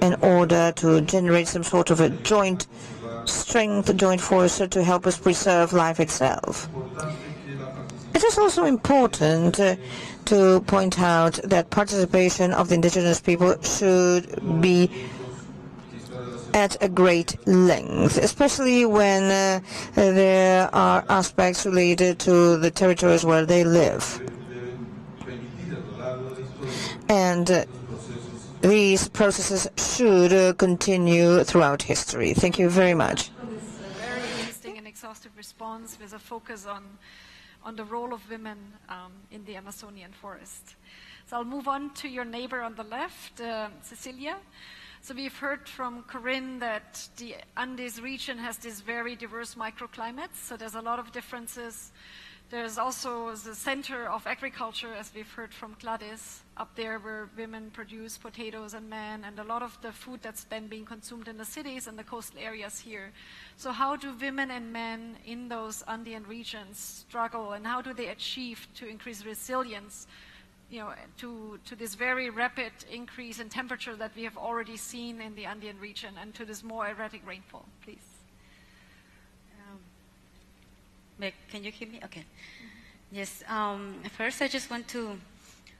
S6: in order to generate some sort of a joint strength, joint force to help us preserve life itself. It is also important uh, to point out that participation of the indigenous people should be at a great length, especially when uh, there are aspects related to the territories where they live. And uh, these processes should uh, continue throughout history. Thank you very much.
S1: very interesting and exhaustive response with a focus on, on the role of women um, in the Amazonian forest. So I'll move on to your neighbor on the left, uh, Cecilia. So we've heard from Corinne that the Andes region has these very diverse microclimates, so there's a lot of differences. There's also the center of agriculture, as we've heard from Gladis, up there where women produce potatoes and men, and a lot of the food that's then being consumed in the cities and the coastal areas here. So how do women and men in those Andean regions struggle, and how do they achieve to increase resilience, you know, to, to this very rapid increase in temperature that we have already seen in the Andean region, and to this more erratic rainfall, please?
S7: But Can you hear me? Okay. Yes. Um, first, I just want to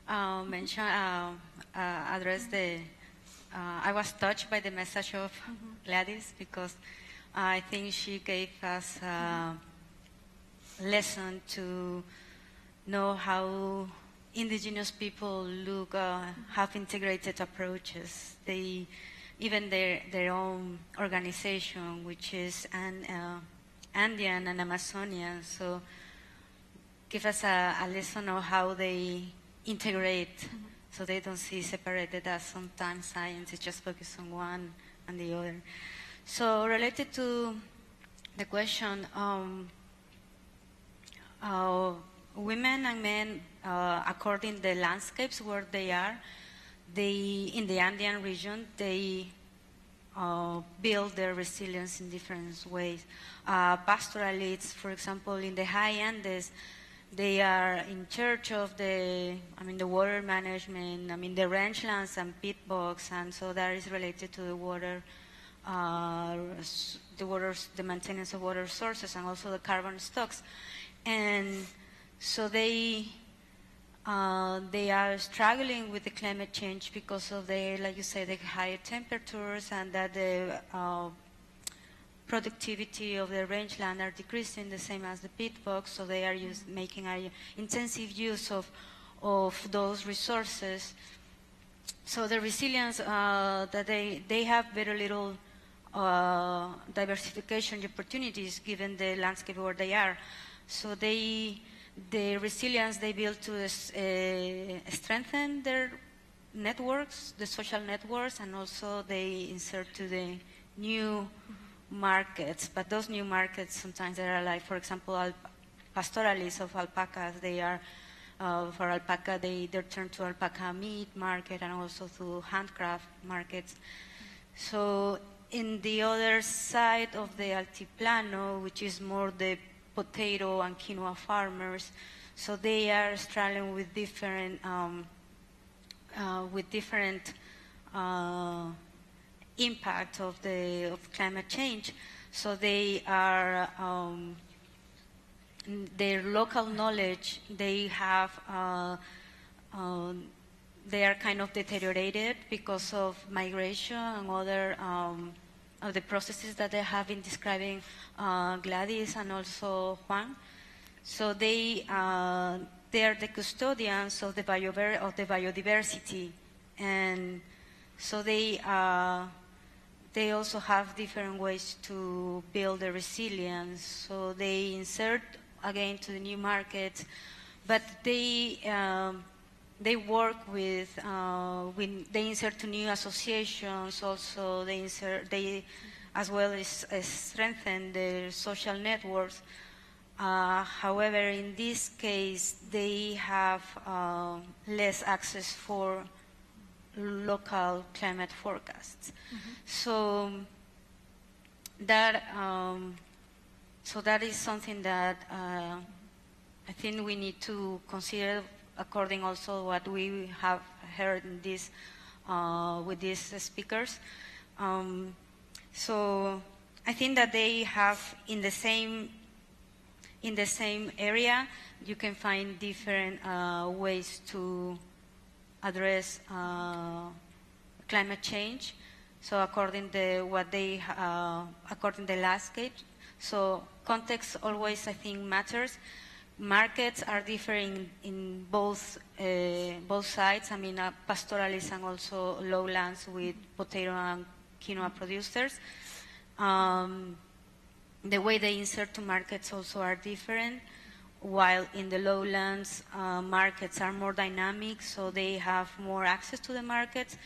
S7: uh, mention, uh, uh, address the. Uh, I was touched by the message of Gladis because I think she gave us a lesson to know how indigenous people look, uh, have integrated approaches. They, even their their own organization, which is an uh, Andean and Amazonian, so give us a, a lesson of how they integrate. So they don't see separated as sometimes science is just focused on one and the other. So related to the question, um, uh, women and men, uh, according the landscapes where they are, they in the Andean region, they uh, build their resilience in different ways. Uh, pastoralists, for example, in the high Andes, they are in charge of the, I mean, the water management, I mean, the rangelands and peat bogs, and so that is related to the water, uh, the water, the maintenance of water sources, and also the carbon stocks, and so they uh, they are struggling with the climate change because of the, like you say, the higher temperatures and that the uh, productivity of the rangeland are decreasing the same as the peat bogs, so they are use, making a intensive use of, of those resources. So the resilience uh, that they, they have very little uh, diversification opportunities given the landscape where they are. So they, the resilience they build to uh, strengthen their networks, the social networks, and also they insert to the new markets. But those new markets sometimes they are like, for example, al- pastoralists of alpacas. They are uh, for alpaca, they they turn to alpaca meat market and also to handcraft markets. So in the other side of the altiplano, which is more the potato and quinoa farmers, so they are struggling with different um, uh, with different uh, impact of the of climate change. So they are um, their local knowledge, they have, uh, um, they are kind of deteriorated because of migration and other um, of the processes that they have been describing uh, Gladis and also Juan. So they, uh, they are the custodians of the, bio- of the biodiversity. And so they, uh, they also have different ways to build the resilience. So they insert again to the new market, but they um, they work with, uh, with they insert new associations. Also, they insert they as well as, as strengthen their social networks. Uh, however, in this case, they have uh, less access for local climate forecasts. Mm-hmm. So that um, so that is something that uh, I think we need to consider according also what we have heard this uh, with these speakers. Um, so I think that they have in the same in the same area you can find different uh, ways to address uh, climate change. So according to what they, uh, according the landscape, so context always I think matters. Markets are differing in both uh, both sides. I mean, uh, pastoralists and also lowlands with potato and quinoa producers. Um, the way they insert to markets also are different while in the lowlands, uh, markets are more dynamic, so they have more access to the markets.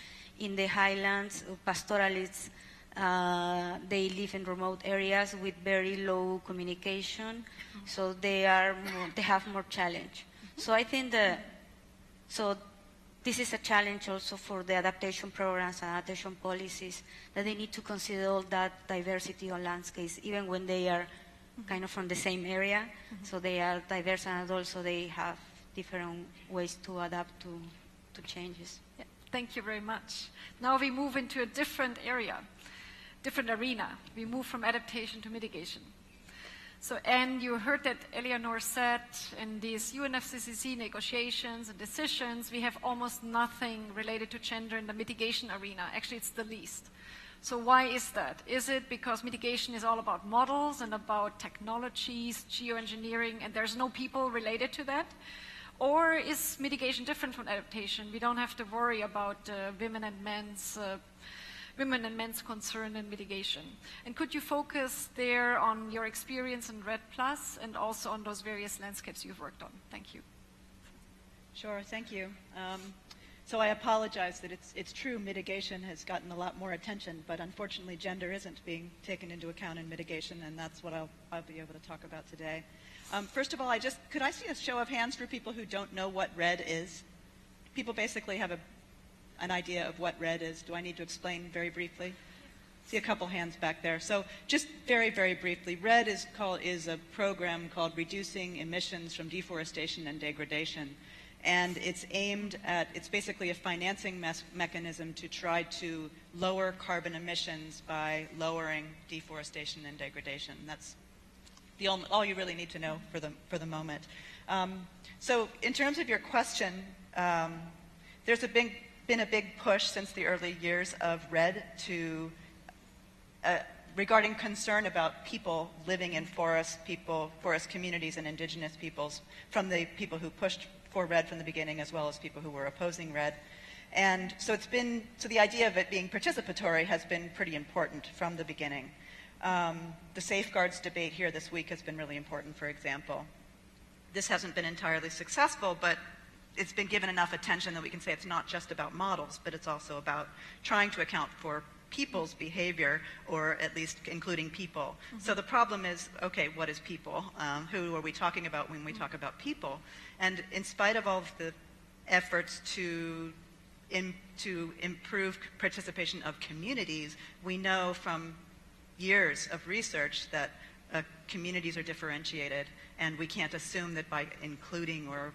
S7: In the highlands, pastoralists, uh, they live in remote areas with very low communication, so they are more, they have more challenge. So I think that so this is a challenge also for the adaptation programs and adaptation policies that they need to consider all that diversity on landscapes, even when they are kind of from the same area. Mm-hmm. So they are diverse and also they have different ways to adapt to, to changes.
S1: Yeah. Thank you very much. Now we move into a different area, different arena. We move from adaptation to mitigation. So, and you heard that Eleanor said in these UNFCCC negotiations and decisions, we have almost nothing related to gender in the mitigation arena. Actually, it's the least. So why is that? Is it because mitigation is all about models and about technologies, geoengineering, and there's no people related to that? Or is mitigation different from adaptation? We don't have to worry about uh, women and men's uh, women and men's concern and mitigation. And could you focus there on your experience in REDD Plus and also on those various landscapes you've worked on? Thank you.
S8: Sure, thank you. Um, so I apologize that it's, it's true mitigation has gotten a lot more attention, but unfortunately gender isn't being taken into account in mitigation, and that's what I'll, I'll be able to talk about today. Um, first of all, I just, could I see a show of hands for people who don't know what REDD is? People basically have a, an idea of what REDD is. Do I need to explain very briefly? See a couple hands back there. So just very, very briefly, REDD is, is a program called Reducing Emissions from Deforestation and Degradation and it's aimed at, it's basically a financing mechanism to try to lower carbon emissions by lowering deforestation and degradation. That's the only, all you really need to know for the, for the moment. Um, so in terms of your question, um, there's a big, been a big push since the early years of REDD to uh, regarding concern about people living in forest people, forest communities and indigenous peoples from the people who pushed for REDD from the beginning, as well as people who were opposing REDD. And so it's been, so the idea of it being participatory has been pretty important from the beginning. Um, the safeguards debate here this week has been really important, for example. This hasn't been entirely successful, but it's been given enough attention that we can say it's not just about models, but it's also about trying to account for people's behavior, or at least including people. Mm-hmm. So the problem is, okay, what is people? Um, who are we talking about when we mm-hmm. talk about people? And in spite of all of the efforts to in, to improve participation of communities, we know from years of research that uh, communities are differentiated, and we can't assume that by including or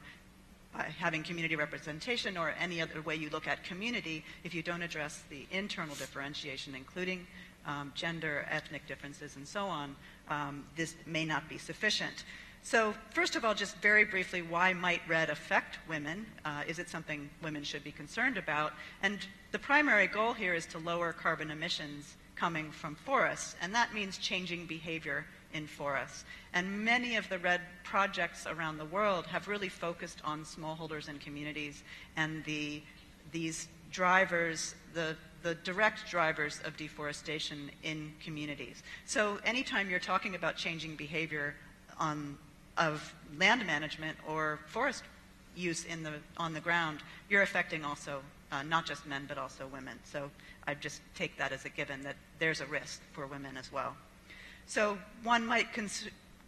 S8: by having community representation or any other way you look at community, if you don't address the internal differentiation, including um, gender, ethnic differences, and so on, um, this may not be sufficient. So first of all, just very briefly, why might REDD affect women? Uh, is it something women should be concerned about? And the primary goal here is to lower carbon emissions coming from forests, and that means changing behavior in forests. And many of the REDD projects around the world have really focused on smallholders and communities and the, these drivers, the, the direct drivers of deforestation in communities. So anytime you're talking about changing behavior on of land management or forest use in the, on the ground, you're affecting also uh, not just men but also women. So I just take that as a given that there's a risk for women as well. So one might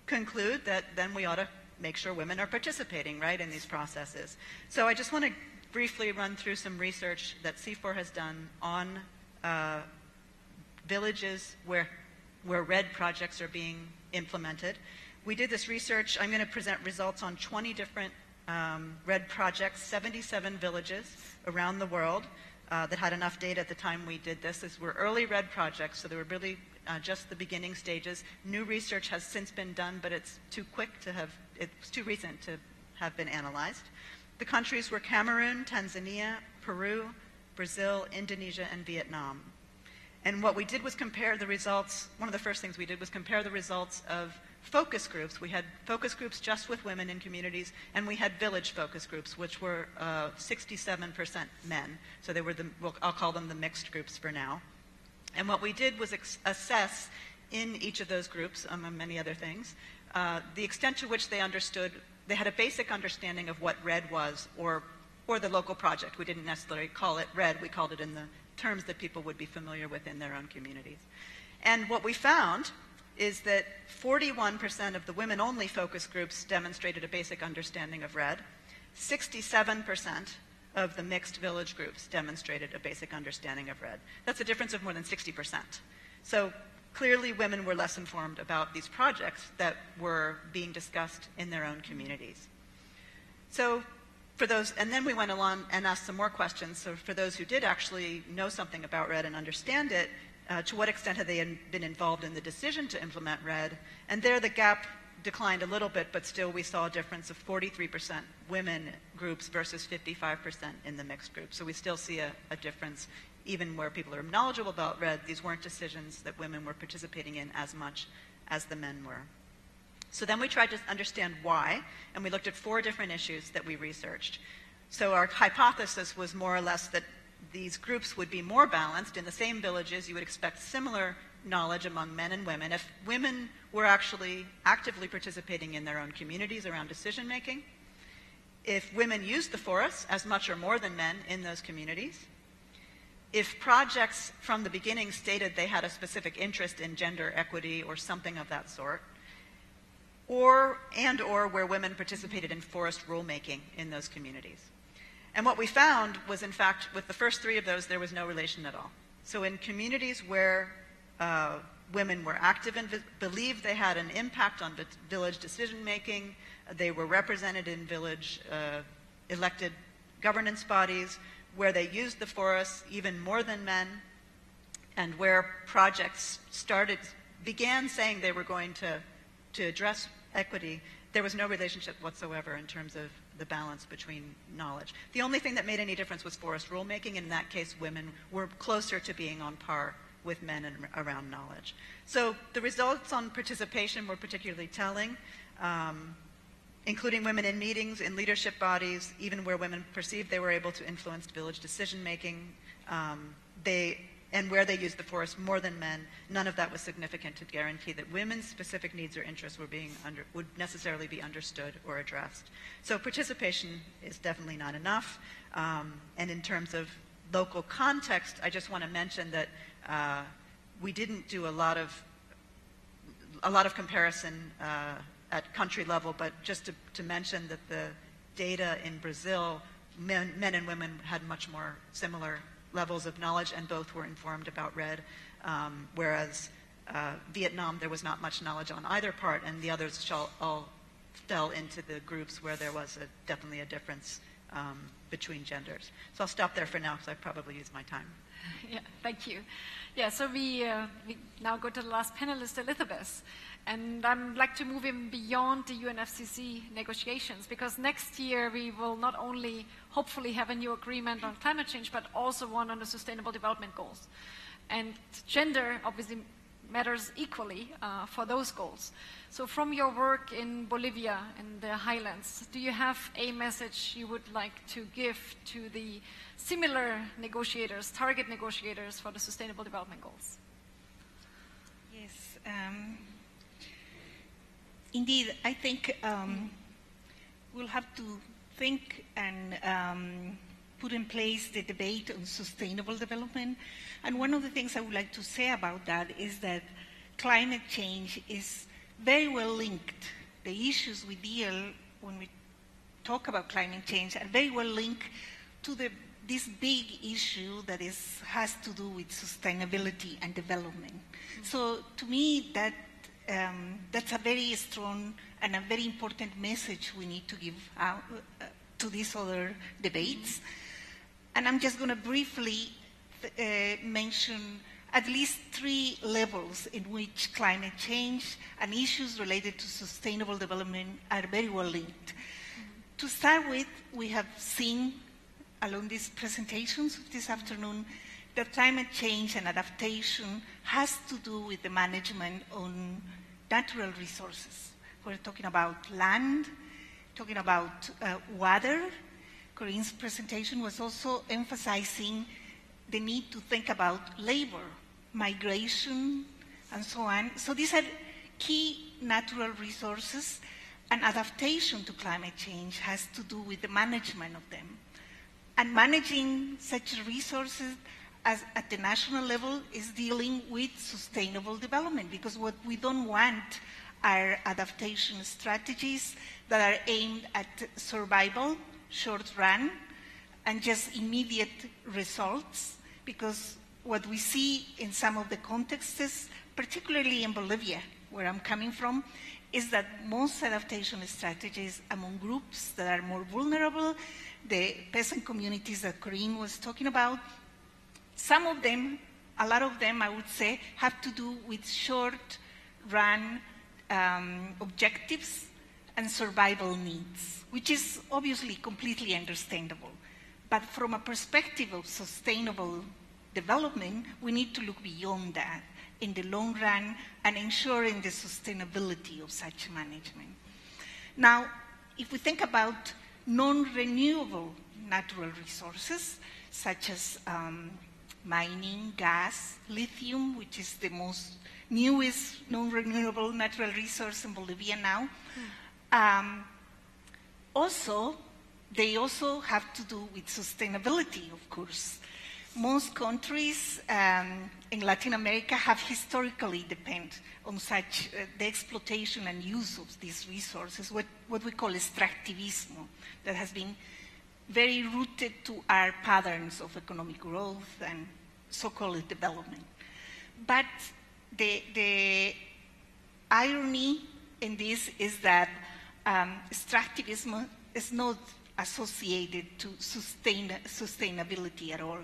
S8: conclude that then we ought to make sure women are participating, right, in these processes. So I just want to briefly run through some research that CIFOR has done on uh, villages where, where REDD projects are being implemented we did this research. I'm going to present results on 20 different um, REDD projects, 77 villages around the world uh, that had enough data at the time we did this. These were early REDD projects, so they were really uh, just the beginning stages. New research has since been done, but it's too quick to have, it's too recent to have been analyzed. The countries were Cameroon, Tanzania, Peru, Brazil, Indonesia, and Vietnam. And what we did was compare the results, one of the first things we did was compare the results of focus groups. We had focus groups just with women in communities, and we had village focus groups, which were uh, 67% men. So they were the, well, I'll call them the mixed groups for now. And what we did was assess in each of those groups, among many other things, uh, the extent to which they understood, they had a basic understanding of what REDD was or, or the local project. We didn't necessarily call it REDD, we called it in the terms that people would be familiar with in their own communities. And what we found is that 41% of the women only focus groups demonstrated a basic understanding of REDD. 67% of the mixed village groups demonstrated a basic understanding of REDD. That's a difference of more than 60%. So clearly, women were less informed about these projects that were being discussed in their own communities. So, for those, and then we went along and asked some more questions. So, for those who did actually know something about REDD and understand it, uh, to what extent have they been involved in the decision to implement REDD? And there the gap declined a little bit, but still we saw a difference of 43% women groups versus 55% in the mixed group. So we still see a, a difference even where people are knowledgeable about REDD. These weren't decisions that women were participating in as much as the men were. So then we tried to understand why, and we looked at four different issues that we researched. So our hypothesis was more or less that these groups would be more balanced. In the same villages, you would expect similar knowledge among men and women. If women were actually actively participating in their own communities around decision making, if women used the forests as much or more than men in those communities, if projects from the beginning stated they had a specific interest in gender equity or something of that sort, or and or where women participated in forest rulemaking in those communities. And what we found was, in fact, with the first three of those, there was no relation at all. So in communities where uh, women were active and believed they had an impact on village decision making, they were represented in village uh, elected governance bodies, where they used the forests even more than men, and where projects started began saying they were going to to address equity, there was no relationship whatsoever in terms of the balance between knowledge. The only thing that made any difference was forest rulemaking. and In that case, women were closer to being on par with men in, around knowledge. So the results on participation were particularly telling, um, including women in meetings, in leadership bodies, even where women perceived they were able to influence village decision making. Um, they and where they used the forest more than men, none of that was significant to guarantee that women's specific needs or interests were being under, would necessarily be understood or addressed. So participation is definitely not enough. Um, and in terms of local context, I just want to mention that uh, we didn't do a lot of a lot of comparison uh, at country level, but just to, to mention that the data in Brazil, men, men and women had much more similar levels of knowledge, and both were informed about REDD, um, whereas uh, Vietnam, there was not much knowledge on either part, and the others all fell into the groups where there was a, definitely a difference um, between genders. So I'll stop there for now because I've probably used my time.
S1: Yeah, thank you. Yeah, so we, uh, we now go to the last panelist, Elizabeth. And I'd like to move in beyond the UNFCCC negotiations because next year we will not only hopefully have a new agreement on climate change, but also one on the Sustainable Development Goals. And gender obviously matters equally uh, for those goals. So, from your work in Bolivia and the highlands, do you have a message you would like to give to the similar negotiators, target negotiators for the Sustainable Development Goals?
S2: Yes. Um, indeed, I think um, we'll have to think and um, put in place the debate on sustainable development. And one of the things I would like to say about that is that climate change is very well linked. The issues we deal when we talk about climate change are very well linked to the, this big issue that is, has to do with sustainability and development. Mm-hmm. So to me, that, um, that's a very strong and a very important message we need to give out uh, to these other debates. Mm-hmm. And I'm just going to briefly uh, mention at least three levels in which climate change and issues related to sustainable development are very well linked. Mm-hmm. To start with, we have seen along these presentations this afternoon that climate change and adaptation has to do with the management on natural resources. We're talking about land, talking about uh, water. Corinne's presentation was also emphasizing the need to think about labor, migration, and so on. So these are key natural resources, and adaptation to climate change has to do with the management of them. And managing such resources as at the national level is dealing with sustainable development because what we don't want are adaptation strategies that are aimed at survival, short run, and just immediate results because what we see in some of the contexts, particularly in Bolivia, where I'm coming from, is that most adaptation strategies among groups that are more vulnerable, the peasant communities that Corinne was talking about, some of them, a lot of them, I would say, have to do with short run um, objectives and survival needs, which is obviously completely understandable. But from a perspective of sustainable development, we need to look beyond that in the long run and ensuring the sustainability of such management. Now, if we think about non-renewable natural resources, such as um, mining, gas, lithium, which is the most newest non-renewable natural resource in Bolivia now, hmm. um, also they also have to do with sustainability, of course. Most countries um, in Latin America have historically depended on such uh, the exploitation and use of these resources, what, what we call extractivismo, that has been very rooted to our patterns of economic growth and so-called development. But the, the irony in this is that um, extractivism is not associated to sustain, sustainability at all.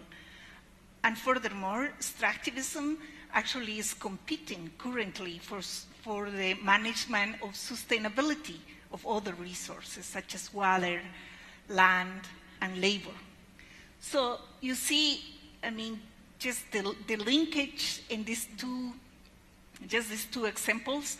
S2: And furthermore, extractivism actually is competing currently for, for the management of sustainability of other resources, such as water, land, and labor. So you see, I mean, just the, the linkage in these two, just these two examples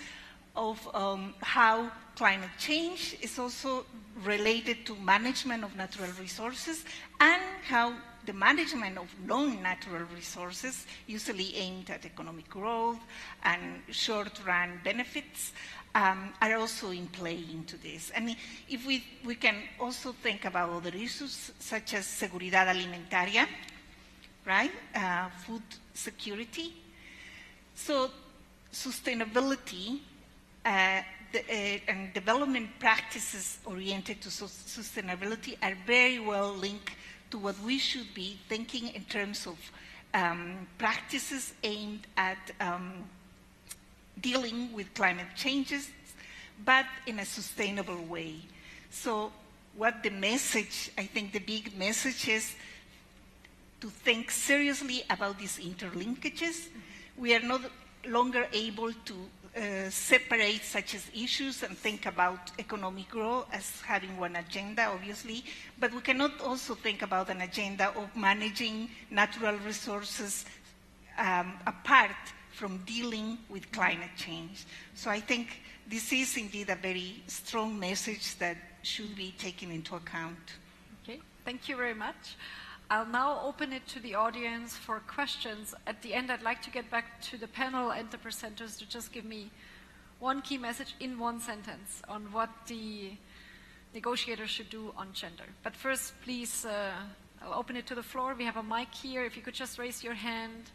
S2: of um, how climate change is also related to management of natural resources and how the management of non-natural resources, usually aimed at economic growth and short-run benefits, um, are also in play into this. And if we, we can also think about other issues such as seguridad alimentaria, right? Uh, food security. So sustainability uh, the, uh, and development practices oriented to sustainability are very well linked to what we should be thinking in terms of um, practices aimed at um, dealing with climate changes, but in a sustainable way. So what the message, I think the big message is to think seriously about these interlinkages. We are no longer able to uh, separate such as issues and think about economic growth as having one agenda, obviously, but we cannot also think about an agenda of managing natural resources um, apart from dealing with climate change. So I think this is indeed a very strong message that should be taken into account.
S1: Okay, thank you very much. I'll now open it to the audience for questions. At the end, I'd like to get back to the panel and the presenters to just give me one key message in one sentence on what the negotiators should do on gender. But first, please, uh, I'll open it to the floor. We have a mic here. If you could just raise your hand,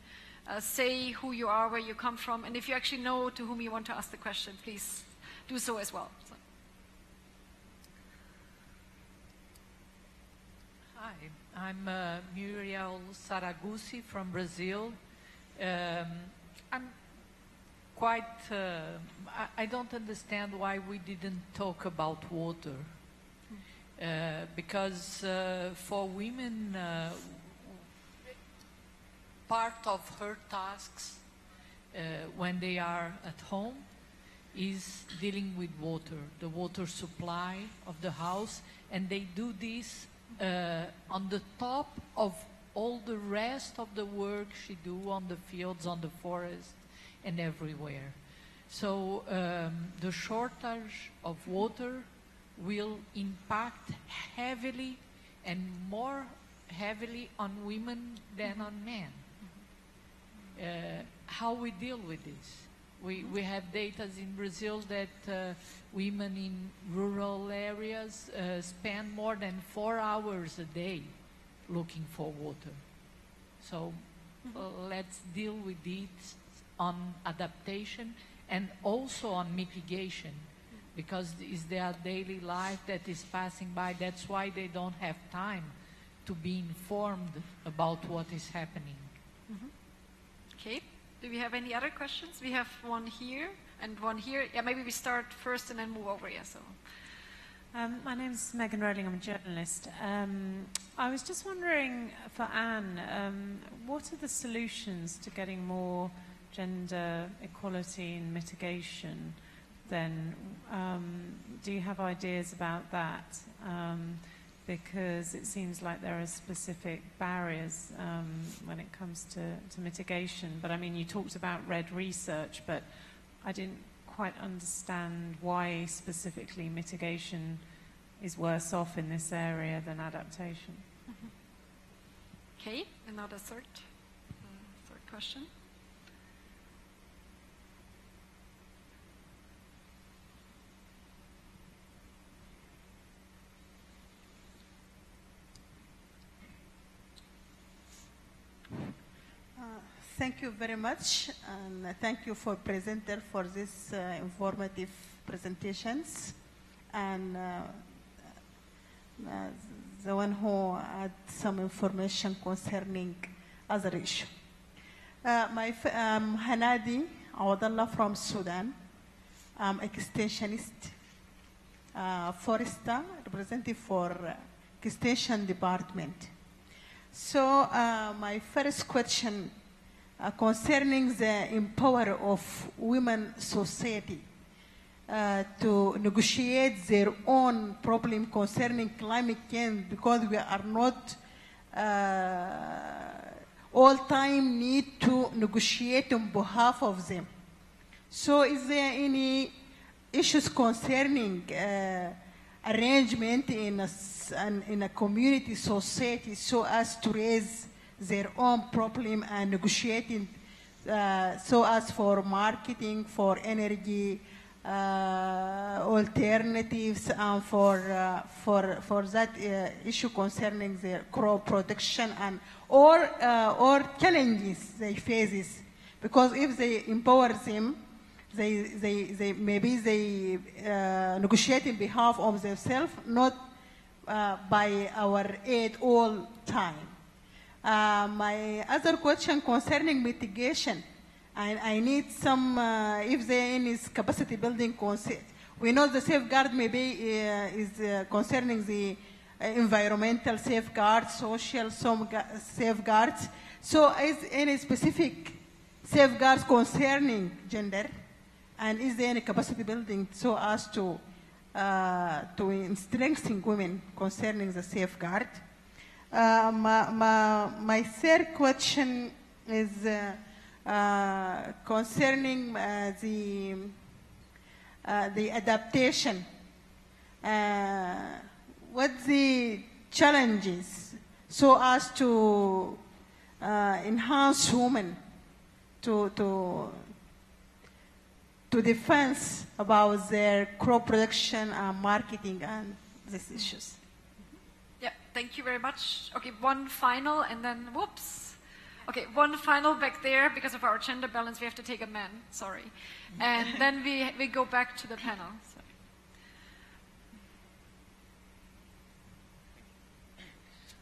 S1: uh, say who you are, where you come from, and if you actually know to whom you want to ask the question, please do so as well. So.
S9: Hi, I'm uh, Muriel Saragoussi from Brazil. Um, I'm quite, uh, I, I, don't understand why we didn't talk about water. Uh, because uh, for women, uh, part of her tasks uh, when they are at home is dealing with water, the water supply of the house, and they do this uh, on the top of all the rest of the work she do on the fields, on the forest, and everywhere. So um, the shortage of water will impact heavily and more heavily on women than on men. Uh, how we deal with this? We, we have data in Brazil that uh, women in rural areas uh, spend more than four hours a day looking for water. So mm-hmm. let's deal with it on adaptation and also on mitigation because it's their daily life that is passing by. That's why they don't have time to be informed about what is happening.
S1: Mm-hmm. Okay. Do we have any other questions? We have one here and one here. Yeah, maybe we start first and then move over. Yeah, so.
S10: Um, my name's Megan Rowling, I'm a journalist. Um, I was just wondering for Anne, um, what are the solutions to getting more gender equality and mitigation then? Um, do you have ideas about that? Because it seems like there are specific barriers um, when it comes to, to mitigation. But I mean, you talked about REDD research, but I didn't quite understand why specifically mitigation is worse off in this area than adaptation.
S1: Mm-hmm. Okay, another third, uh, third question.
S11: Thank you very much, and thank you for presenter for this uh, informative presentations, and uh, uh, the one who had some information concerning other issue. Uh, my um, Hanadi Awadallah from Sudan. I'm extensionist, uh, forester, representative for extension department. So uh, my first question uh, concerning the empower of women society uh, to negotiate their own problem concerning climate change because we are not uh, all time need to negotiate on behalf of them. So is there any issues concerning uh, arrangement in a, in a community society so as to raise their own problem and negotiating uh, so as for marketing, for energy uh, alternatives, and for, uh, for, for that uh, issue concerning their crop production and or, uh, or challenges they faces. Because if they empower them, they, they, they maybe they uh, negotiate in behalf of themselves, not by our aid all time. Uh, my other question concerning mitigation, I, I need some, uh, if there is capacity building concept we know the safeguard maybe uh, is uh, concerning the uh, environmental safeguards, social some safeguards. So is any specific safeguards concerning gender? And is there any capacity building so as to, uh, to strengthen women concerning the safeguard? Uh, my, my, my third question is uh, uh, concerning uh, the, the adaptation. What the challenges so as to enhance women to, to, to defense about their crop production and marketing and these issues.
S1: Yeah, thank you very much. Okay, one final and then whoops. Okay, one final back there because of our gender balance. We have to take a man. Sorry, and then we we go back to the panel. Sorry.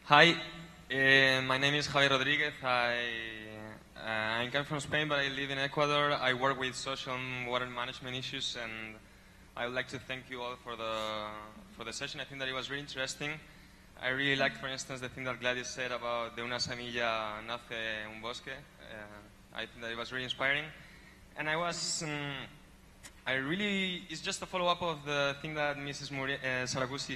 S12: Hi, uh, my name is Javier Rodriguez. I, uh, I come from Spain, but I live in Ecuador. I work with social and water management issues, and I would like to thank you all for the, for the session. I think that it was really interesting. I really liked, for instance, the thing that Gladis said about de una semilla nace un bosque. Uh, I think that it was really inspiring. And I was, um, I really, it's just a follow-up of the thing that Mrs. Muri, uh,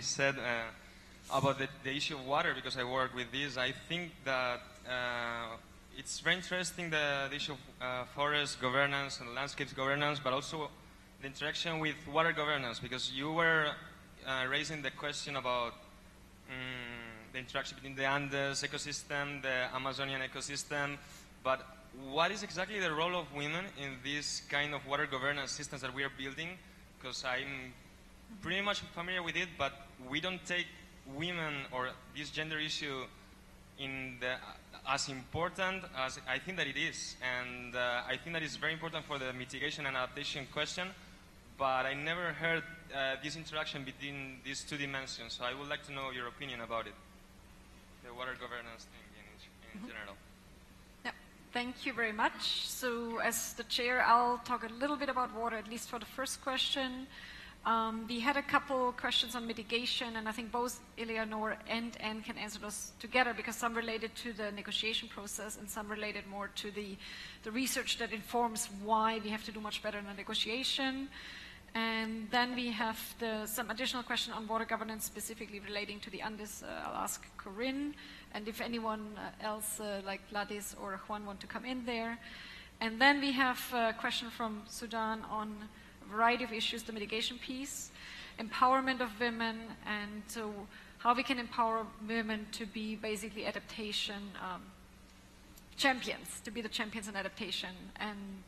S12: said uh, about the, the issue of water, because I work with this. I think that uh, it's very interesting, the, the issue of uh, forest governance and landscapes governance, but also the interaction with water governance, because you were uh, raising the question about mm, the interaction between the Andes ecosystem, the Amazonian ecosystem, but what is exactly the role of women in this kind of water governance systems that we are building? Because I'm pretty much familiar with it, but we don't take women or this gender issue in the, as important as I think that it is. And uh, I think that it's very important for the mitigation and adaptation question, but I never heard uh, this interaction between these two dimensions. So I would like to know your opinion about it, the water governance thing in, in general.
S1: Yeah, thank you very much. So, as the chair, I'll talk a little bit about water, at least for the first question. Um, we had a couple questions on mitigation, and I think both Eleanor and Anne can answer those together because some related to the negotiation process and some related more to the, the research that informs why we have to do much better in the negotiation. And then we have the, some additional question on water governance specifically relating to the Andes. Uh, I'll ask Corinne, and if anyone uh, else uh, like Gladis or Juan want to come in there. And then we have a question from Sudan on a variety of issues, the mitigation piece, empowerment of women, and so how we can empower women to be basically adaptation um, champions, to be the champions in adaptation. And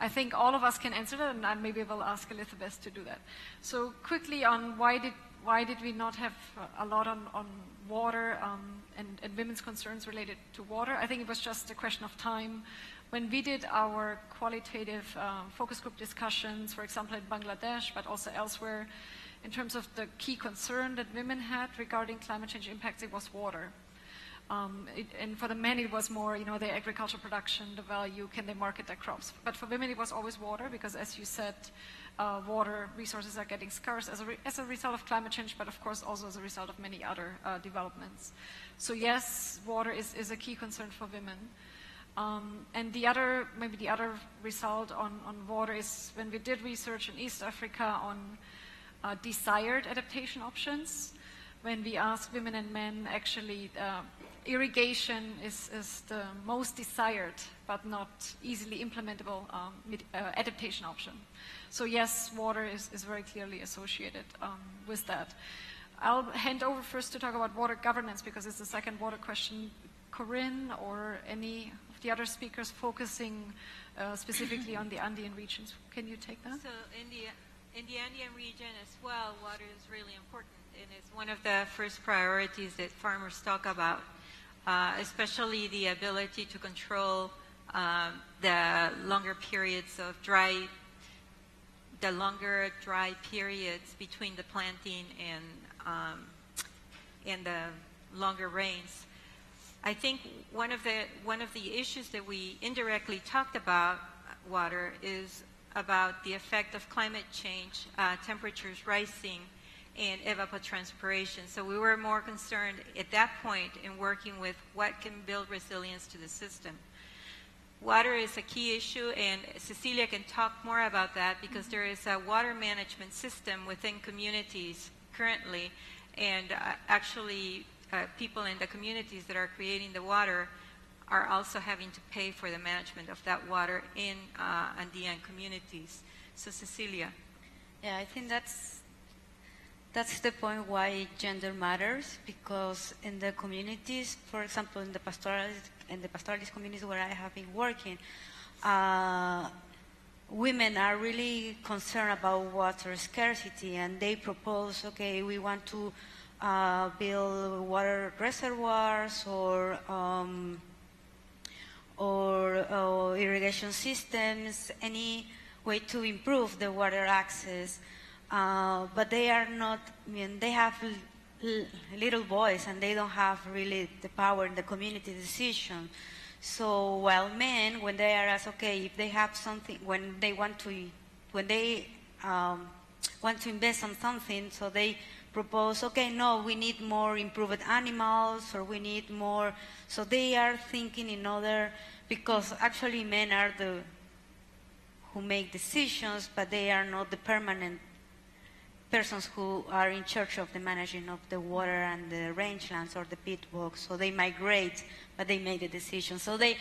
S1: I think all of us can answer that, and maybe will ask Elizabeth to do that. So quickly on why did why did we not have a lot on, on water um, and, and women's concerns related to water? I think it was just a question of time. When we did our qualitative um, focus group discussions, for example in Bangladesh, but also elsewhere, in terms of the key concern that women had regarding climate change impacts, it was water. Um, it, and for the men, it was more, you know, their agricultural production, the value, can they market their crops. But for women, it was always water, because as you said, uh, water resources are getting scarce as a, as a result of climate change, but of course also as a result of many other uh, developments. So yes, water is, is a key concern for women. Um, and the other, maybe the other result on, on water is when we did research in East Africa on uh, desired adaptation options, when we asked women and men actually uh, irrigation is, is the most desired but not easily implementable um, uh, adaptation option. So yes, water is, is very clearly associated um, with that. I'll hand over first to talk about water governance because it's the second water question. Corinne or any of the other speakers focusing uh, specifically on the Andean regions. Can you take that?
S4: So in the, in the Andean region as well, water is really important, and it's one of the first priorities that farmers talk about, uh, especially the ability to control um, the longer periods of dry, the longer dry periods between the planting and um, and the longer rains. I think one of the one of the issues that we indirectly talked about water is about the effect of climate change, uh, temperatures rising, and evapotranspiration. So we were more concerned at that point in working with what can build resilience to the system. Water is a key issue, and Cecilia can talk more about that because there is a water management system within communities currently, and uh, actually, uh, people in the communities that are creating the water are also having to pay for the management of that water in uh, Andean communities. So, Cecilia.
S7: Yeah, I think that's that's the point why gender matters because in the communities, for example, in the pastoralist in the pastoralist communities where I have been working, uh, women are really concerned about water scarcity, and they propose, okay, we want to uh, build water reservoirs or um, or, or irrigation systems, any way to improve the water access. Uh, but they are not, I mean, they have little voice and they don't have really the power in the community decision. So while men, when they are asked, okay, if they have something, when they want to, when they um, want to invest on something, so they propose, okay, no, we need more improved animals or we need more. So they are thinking in other, because actually men are the who make decisions, but they are not the permanent persons who are in charge of the managing of the water and the rangelands or the pit. So they migrate, but they make the decisions. So they,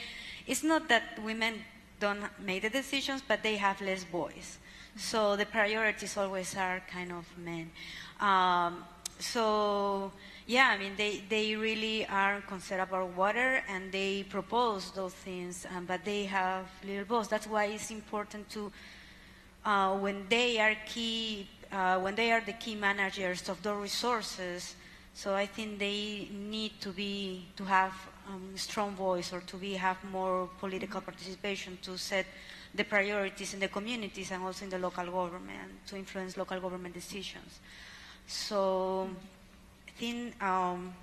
S7: it's not that women don't make the decisions, but they have less voice. So the priorities always are kind of men. Um, so yeah, I mean they, they really are concerned about water and they propose those things, um, but they have little voice. That's why it's important to uh, when they are key uh, when they are the key managers of those resources. So I think they need to be to have um, strong voice or to be have more political participation to set the priorities in the communities and also in the local government to influence local government decisions. So I think, um,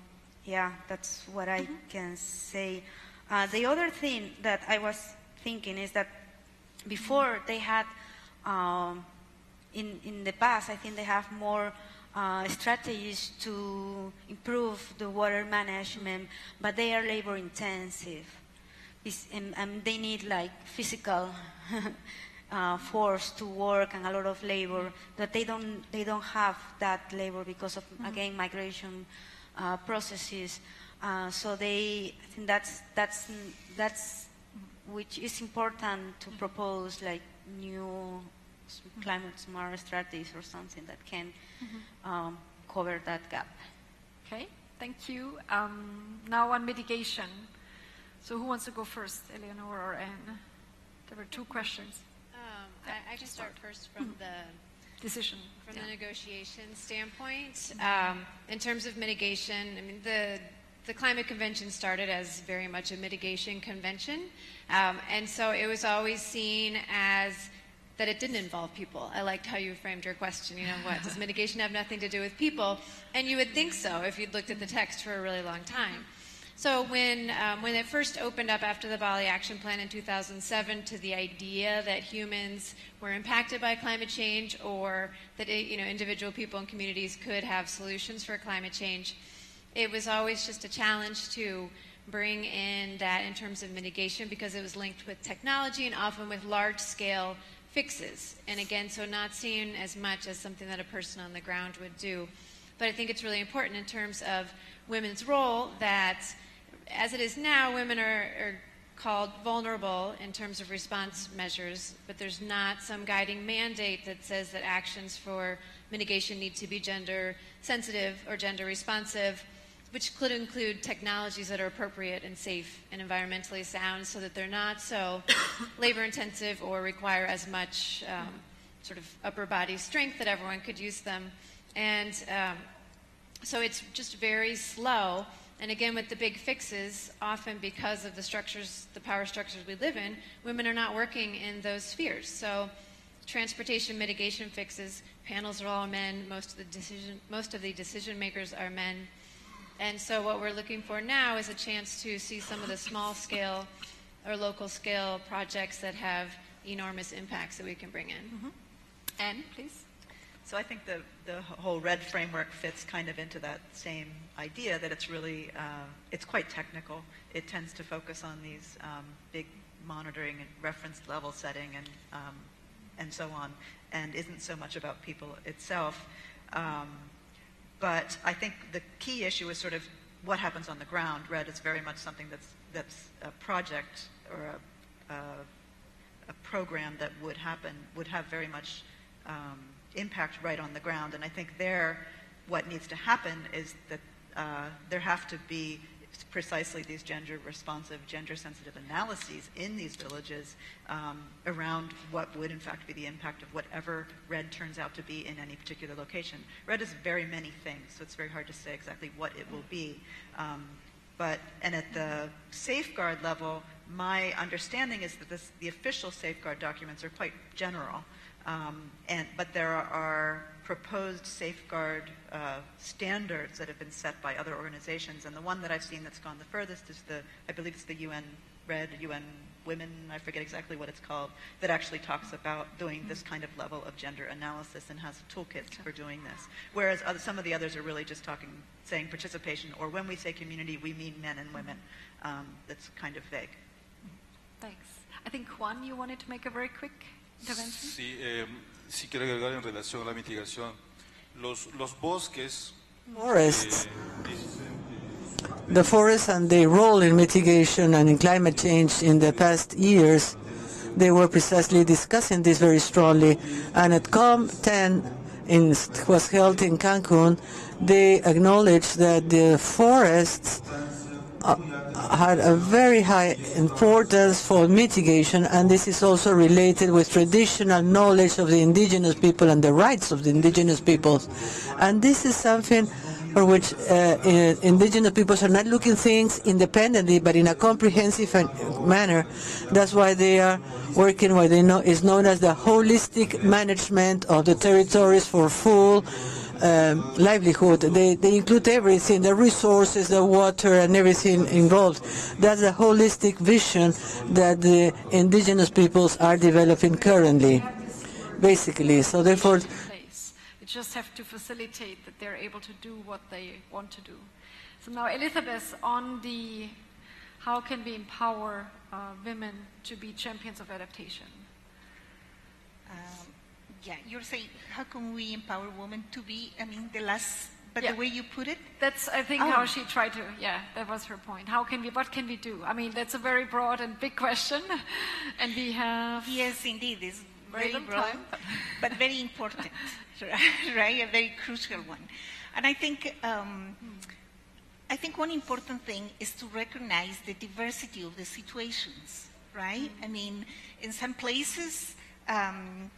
S7: yeah, that's what I can say. Uh, the other thing that I was thinking is that before they had um, in, in the past, I think they have more uh, strategies to improve the water management, but they are labor intensive. And, and, they need like physical uh, force to work and a lot of labor that they don't, they don't have that labor because of, mm-hmm. again, migration uh, processes. Uh, so they, I think that's, that's, that's which is important to propose like new climate smart strategies or something that can mm-hmm. um, cover that gap.
S1: Okay, thank you. Um, now on mitigation. So who wants to go first, Eleanor or Anne? There were two questions.
S3: Um, I, I, can start first from mm-hmm. the
S1: decision
S3: from
S1: yeah.
S3: the negotiation standpoint. Um, in terms of mitigation, I mean the the climate convention started as very much a mitigation convention, um, and so it was always seen as that it didn't involve people. I liked how you framed your question. You know, what does mitigation have nothing to do with people? And you would think so if you'd looked at the text for a really long time. So when um, when it first opened up after the Bali Action Plan in 2007 to the idea that humans were impacted by climate change, or that it, you know individual people and communities could have solutions for climate change, it was always just a challenge to bring in that in terms of mitigation because it was linked with technology and often with large scale fixes. And again, so not seen as much as something that a person on the ground would do. But I think it's really important in terms of women's role that, as it is now, women are, are called vulnerable in terms of response measures, but there's not some guiding mandate that says that actions for mitigation need to be gender sensitive or gender responsive which could include technologies that are appropriate and safe and environmentally sound so that they're not so labor intensive or require as much um, sort of upper body strength that everyone could use them. And um, so it's just very slow. And again, with the big fixes, often because of the structures, the power structures we live in, women are not working in those spheres. So transportation mitigation fixes, panels are all men, most of the decision, most of the decision makers are men. And so what we're looking for now is a chance to see some of the small scale or local scale projects that have enormous impacts that we can bring in.
S1: Mm-hmm. Anne, please.
S8: So I think the, the whole REDD framework fits kind of into that same idea that it's really, uh, it's quite technical. It tends to focus on these um, big monitoring and reference level setting and, um, and so on, and isn't so much about people itself. Um, but I think the key issue is sort of what happens on the ground. REDD is very much something that's, that's a project or a, a, a program that would happen, would have very much um, impact right on the ground. And I think there, what needs to happen is that uh, there have to be precisely these gender responsive, gender sensitive analyses in these villages um, around what would in fact be the impact of whatever REDD turns out to be in any particular location. REDD is very many things, so it's very hard to say exactly what it will be. Um, but, and at the safeguard level, my understanding is that this, the official safeguard documents are quite general. Um, and, but there are proposed safeguard uh, standards that have been set by other organizations. And the one that I've seen that's gone the furthest is the, I believe it's the UN REDD, UN Women, I forget exactly what it's called, that actually talks about doing this kind of level of gender analysis and has toolkits for doing this. Whereas other, some of the others are really just talking, saying participation, or when we say community, we mean men and women. Um, that's kind of vague.
S1: Thanks. I think Juan, you wanted to make a very quick intervention.
S13: Sí, eh, sí quiero agregar en relación a la mitigación. Los, los bosques.
S14: Forests. Eh, the forests and their role in mitigation and in climate change in the past years, they were precisely discussing this very strongly. And at COP10 in, was held in Cancun, they acknowledged that the forests had a very high importance for mitigation, and this is also related with traditional knowledge of the indigenous people and the rights of the indigenous peoples. And this is something for which uh, indigenous peoples are not looking things independently, but in a comprehensive manner. That's why they are working what they know is known as the holistic management of the territories for full um, livelihood. They, they include everything, the resources, the water, and everything involved. That's a holistic vision that the indigenous peoples are developing currently, basically. So therefore...
S1: you just have to facilitate that they're able to do what they want to do. So now, Elizabeth, on the how can we empower uh, women to be champions of adaptation?
S2: Yeah, you're saying how can we empower women to be, I mean, the last, but
S1: yeah.
S2: the way you put it?
S1: That's, I think,
S2: oh.
S1: how she tried to, yeah, that was her point. How can we, what can we do? I mean, that's a very broad and big question. and we have...
S2: Yes, indeed, it's
S1: very,
S2: very broad,
S1: time.
S2: but very important, right? A very crucial one. And I think, um, I think one important thing is to recognize the diversity of the situations, right? Mm-hmm. I mean, in some places, um,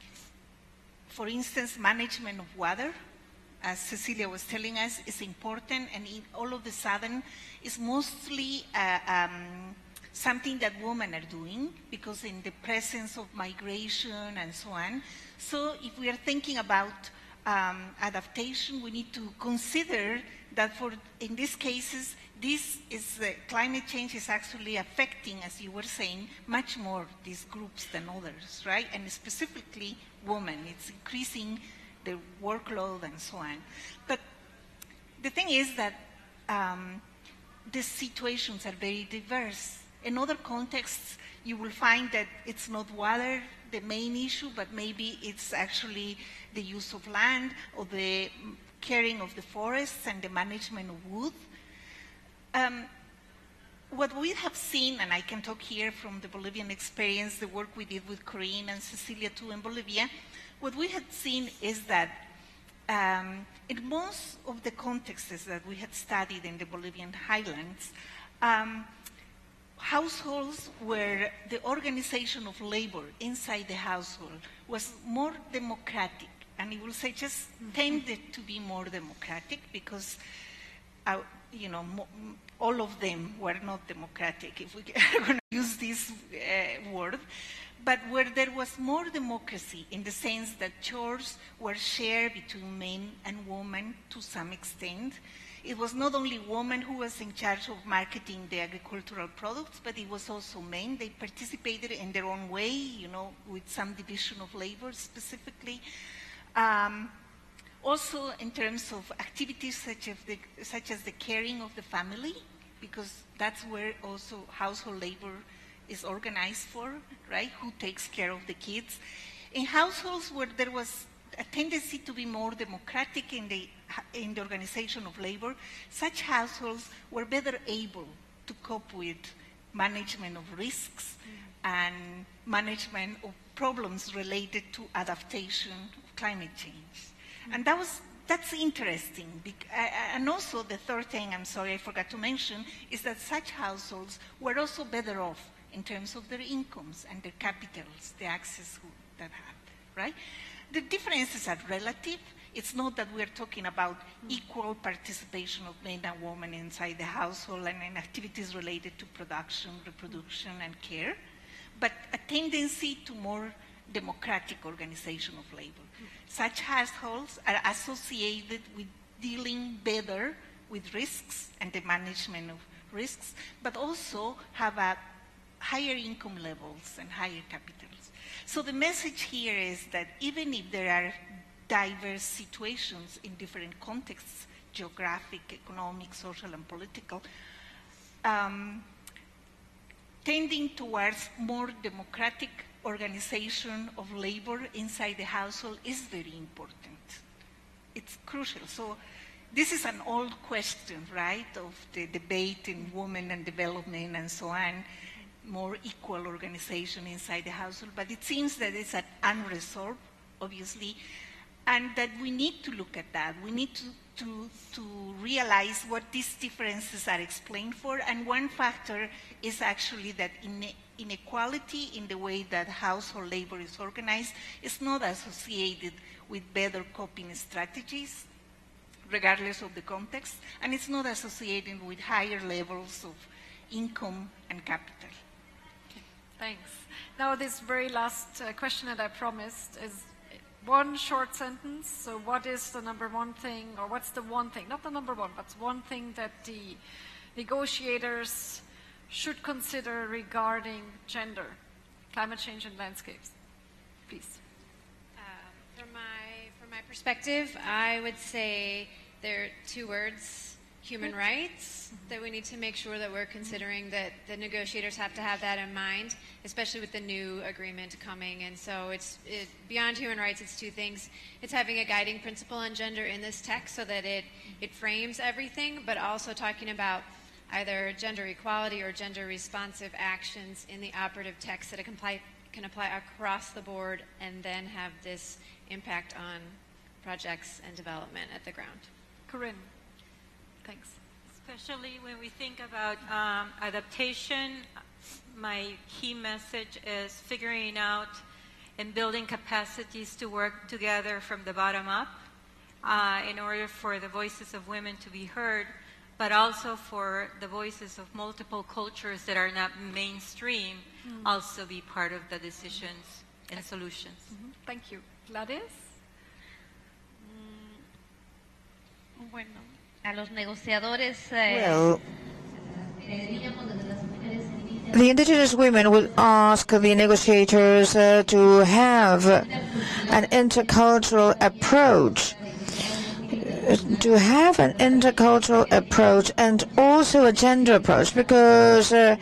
S2: for instance, management of water, as Cecilia was telling us, is important, and all of the sudden, is mostly uh, um, something that women are doing because in the presence of migration and so on. So if we are thinking about um, adaptation, we need to consider that for in these cases, this is uh, climate change is actually affecting, as you were saying, much more these groups than others, right? And specifically women. It's increasing the workload and so on. But the thing is that um, the situations are very diverse. In other contexts, you will find that it's not water the main issue, but maybe it's actually the use of land or the caring of the forests and the management of wood. Um, what we have seen, and I can talk here from the Bolivian experience, the work we did with Corinne and Cecilia too in Bolivia, what we had seen is that um, in most of the contexts that we had studied in the Bolivian highlands, um, households where the organization of labor inside the household was more democratic, and I will say just tended to be more democratic because, uh, you know, all of them were not democratic, if we are going to use this uh, word, but where there was more democracy in the sense that chores were shared between men and women to some extent, it was not only women who was in charge of marketing the agricultural products, but it was also men. They participated in their own way, you know, with some division of labor specifically. Um, also, in terms of activities such as, the, such as the caring of the family, because that's where also household labor is organized for, right? Who takes care of the kids. In households where there was a tendency to be more democratic in the, in the organization of labor, such households were better able to cope with management of risks mm. and management of problems related to adaptation of climate change. And that was that's interesting. And also the third thing, I'm sorry, I forgot to mention, is that such households were also better off in terms of their incomes and their capitals, the access that had, right? The differences are relative. It's not that we're talking about mm. equal participation of men and women inside the household and in activities related to production, reproduction, and care, but a tendency to more democratic organization of labor. Mm. Such households are associated with dealing better with risks and the management of risks, but also have a higher income levels and higher capitals. So the message here is that even if there are diverse situations in different contexts, geographic, economic, social, and political, um, tending towards more democratic organization of labor inside the household is very important. It's crucial. So this is an old question, right, of the debate in women and development and so on, more equal organization inside the household, but it seems that it's an unresolved, obviously, and that we need to look at that. We need to, to, to realize what these differences are explained for, and one factor is actually that in inequality in the way that household labor is organized is not associated with better coping strategies, regardless of the context, and it's not associated with higher levels of income and capital.
S1: Thanks. Now, this very last uh, question that I promised is one short sentence. So, what is the number one thing, or what's the one thing, not the number one, but one thing that the negotiators should consider regarding gender, climate change and landscapes? Please.
S3: Um, from, my, from my perspective, I would say there are two words human rights that we need to make sure that we're considering that the negotiators have to have that in mind, especially with the new agreement coming. And so it's it, beyond human rights. It's two things. It's having a guiding principle on gender in this text so that it it frames everything, but also talking about either gender equality or gender responsive actions in the operative text that can apply, can apply across the board and then have this impact on projects and development at the ground.
S1: Corinne, thanks.
S4: Especially when we think about um, adaptation, my key message is figuring out and building capacities to work together from the bottom up uh, in order for the voices of women to be heard but also for the voices of multiple cultures that are not mainstream mm. also be part of the decisions and solutions.
S1: Mm-hmm. Thank you. Gladis?
S5: Mm, bueno, a los negociadores. Eh,
S6: well, the indigenous women will ask the negotiators uh, to have an intercultural approach to have an intercultural approach and also a gender approach because uh,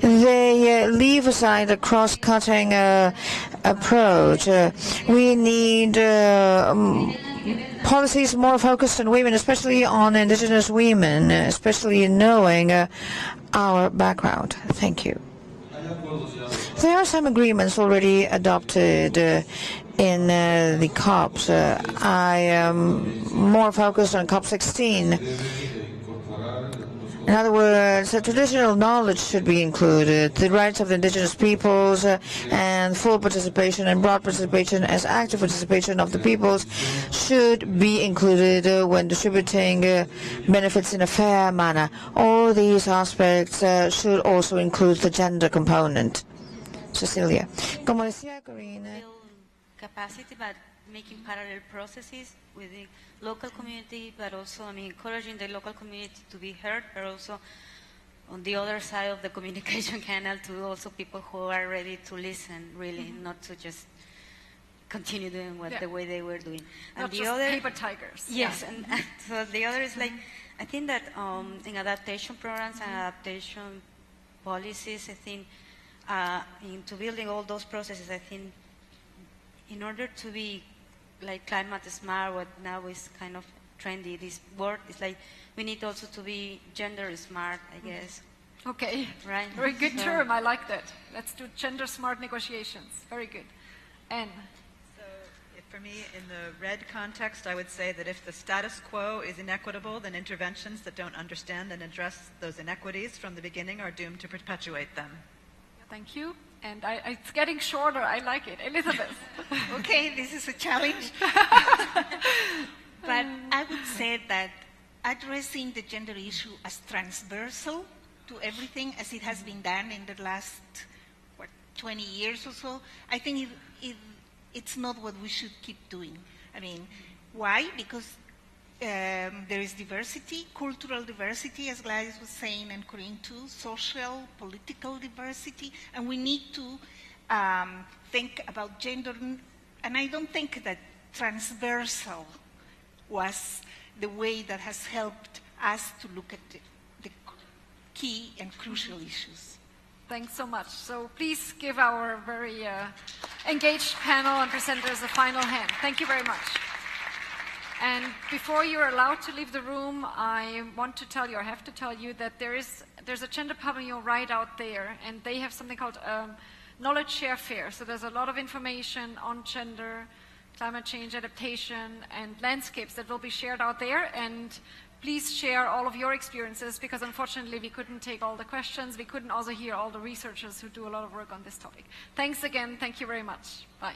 S6: they uh, leave aside a cross-cutting uh, approach. Uh, we need uh, um, policies more focused on women, especially on indigenous women, especially knowing uh, our background. Thank you. There are some agreements already adopted uh, in uh, the COPs. Uh, I am more focused on COP16. In other words, the traditional knowledge should be included, the rights of the indigenous peoples uh, and full participation and broad participation as active participation of the peoples should be included uh, when distributing uh, benefits in a fair manner. All these aspects uh, should also include the gender component. Cecilia.
S15: Capacity, but
S7: making parallel processes local community, but also, I mean, encouraging the local community to be heard, but also on the other side of the communication canal to also people who are ready to listen, really,
S1: Mhm.
S7: not to just continue doing what
S1: Yeah.
S7: the way they were doing.
S1: Not just paper tigers.
S7: Yes,
S1: Yeah.
S7: and so the other is like, I think that um, in adaptation programs and adaptation policies, I think uh, into building all those processes, I think in order to be like climate smart, what now is kind of trendy, this word is like we need also to be gender smart, I mm-hmm. guess.
S1: Okay.
S7: Right.
S1: Very good
S7: So-
S1: term. I like that. Let's do gender smart negotiations. Very good. Anne.
S8: So, for me, in the REDD context, I would say that if the status quo is inequitable, then interventions that don't understand and address those inequities from the beginning are doomed to perpetuate them.
S1: Thank you. And I, it's getting shorter. I like it. Elizabeth.
S2: okay, this is a challenge. but I would say that addressing the gender issue as transversal to everything as it has been done in the last, what, 20 years or so, I think it, it, it's not what we should keep doing. I mean, why? Because um, there is diversity, cultural diversity, as Gladis was saying, and Corinne too, social, political diversity, and we need to um, think about gender. And I don't think that transversal was the way that has helped us to look at the, the key and crucial issues.
S1: Thanks so much. So please give our very uh, engaged panel and presenters a final hand. Thank you very much. And before you're allowed to leave the room, I want to tell you, I have to tell you, that there is there's a gender pavilion right out there, and they have something called um, knowledge share fair. So there's a lot of information on gender, climate change adaptation, and landscapes that will be shared out there. And please share all of your experiences, because unfortunately we couldn't take all the questions. We couldn't also hear all the researchers who do a lot of work on this topic. Thanks again. Thank you very much. Bye.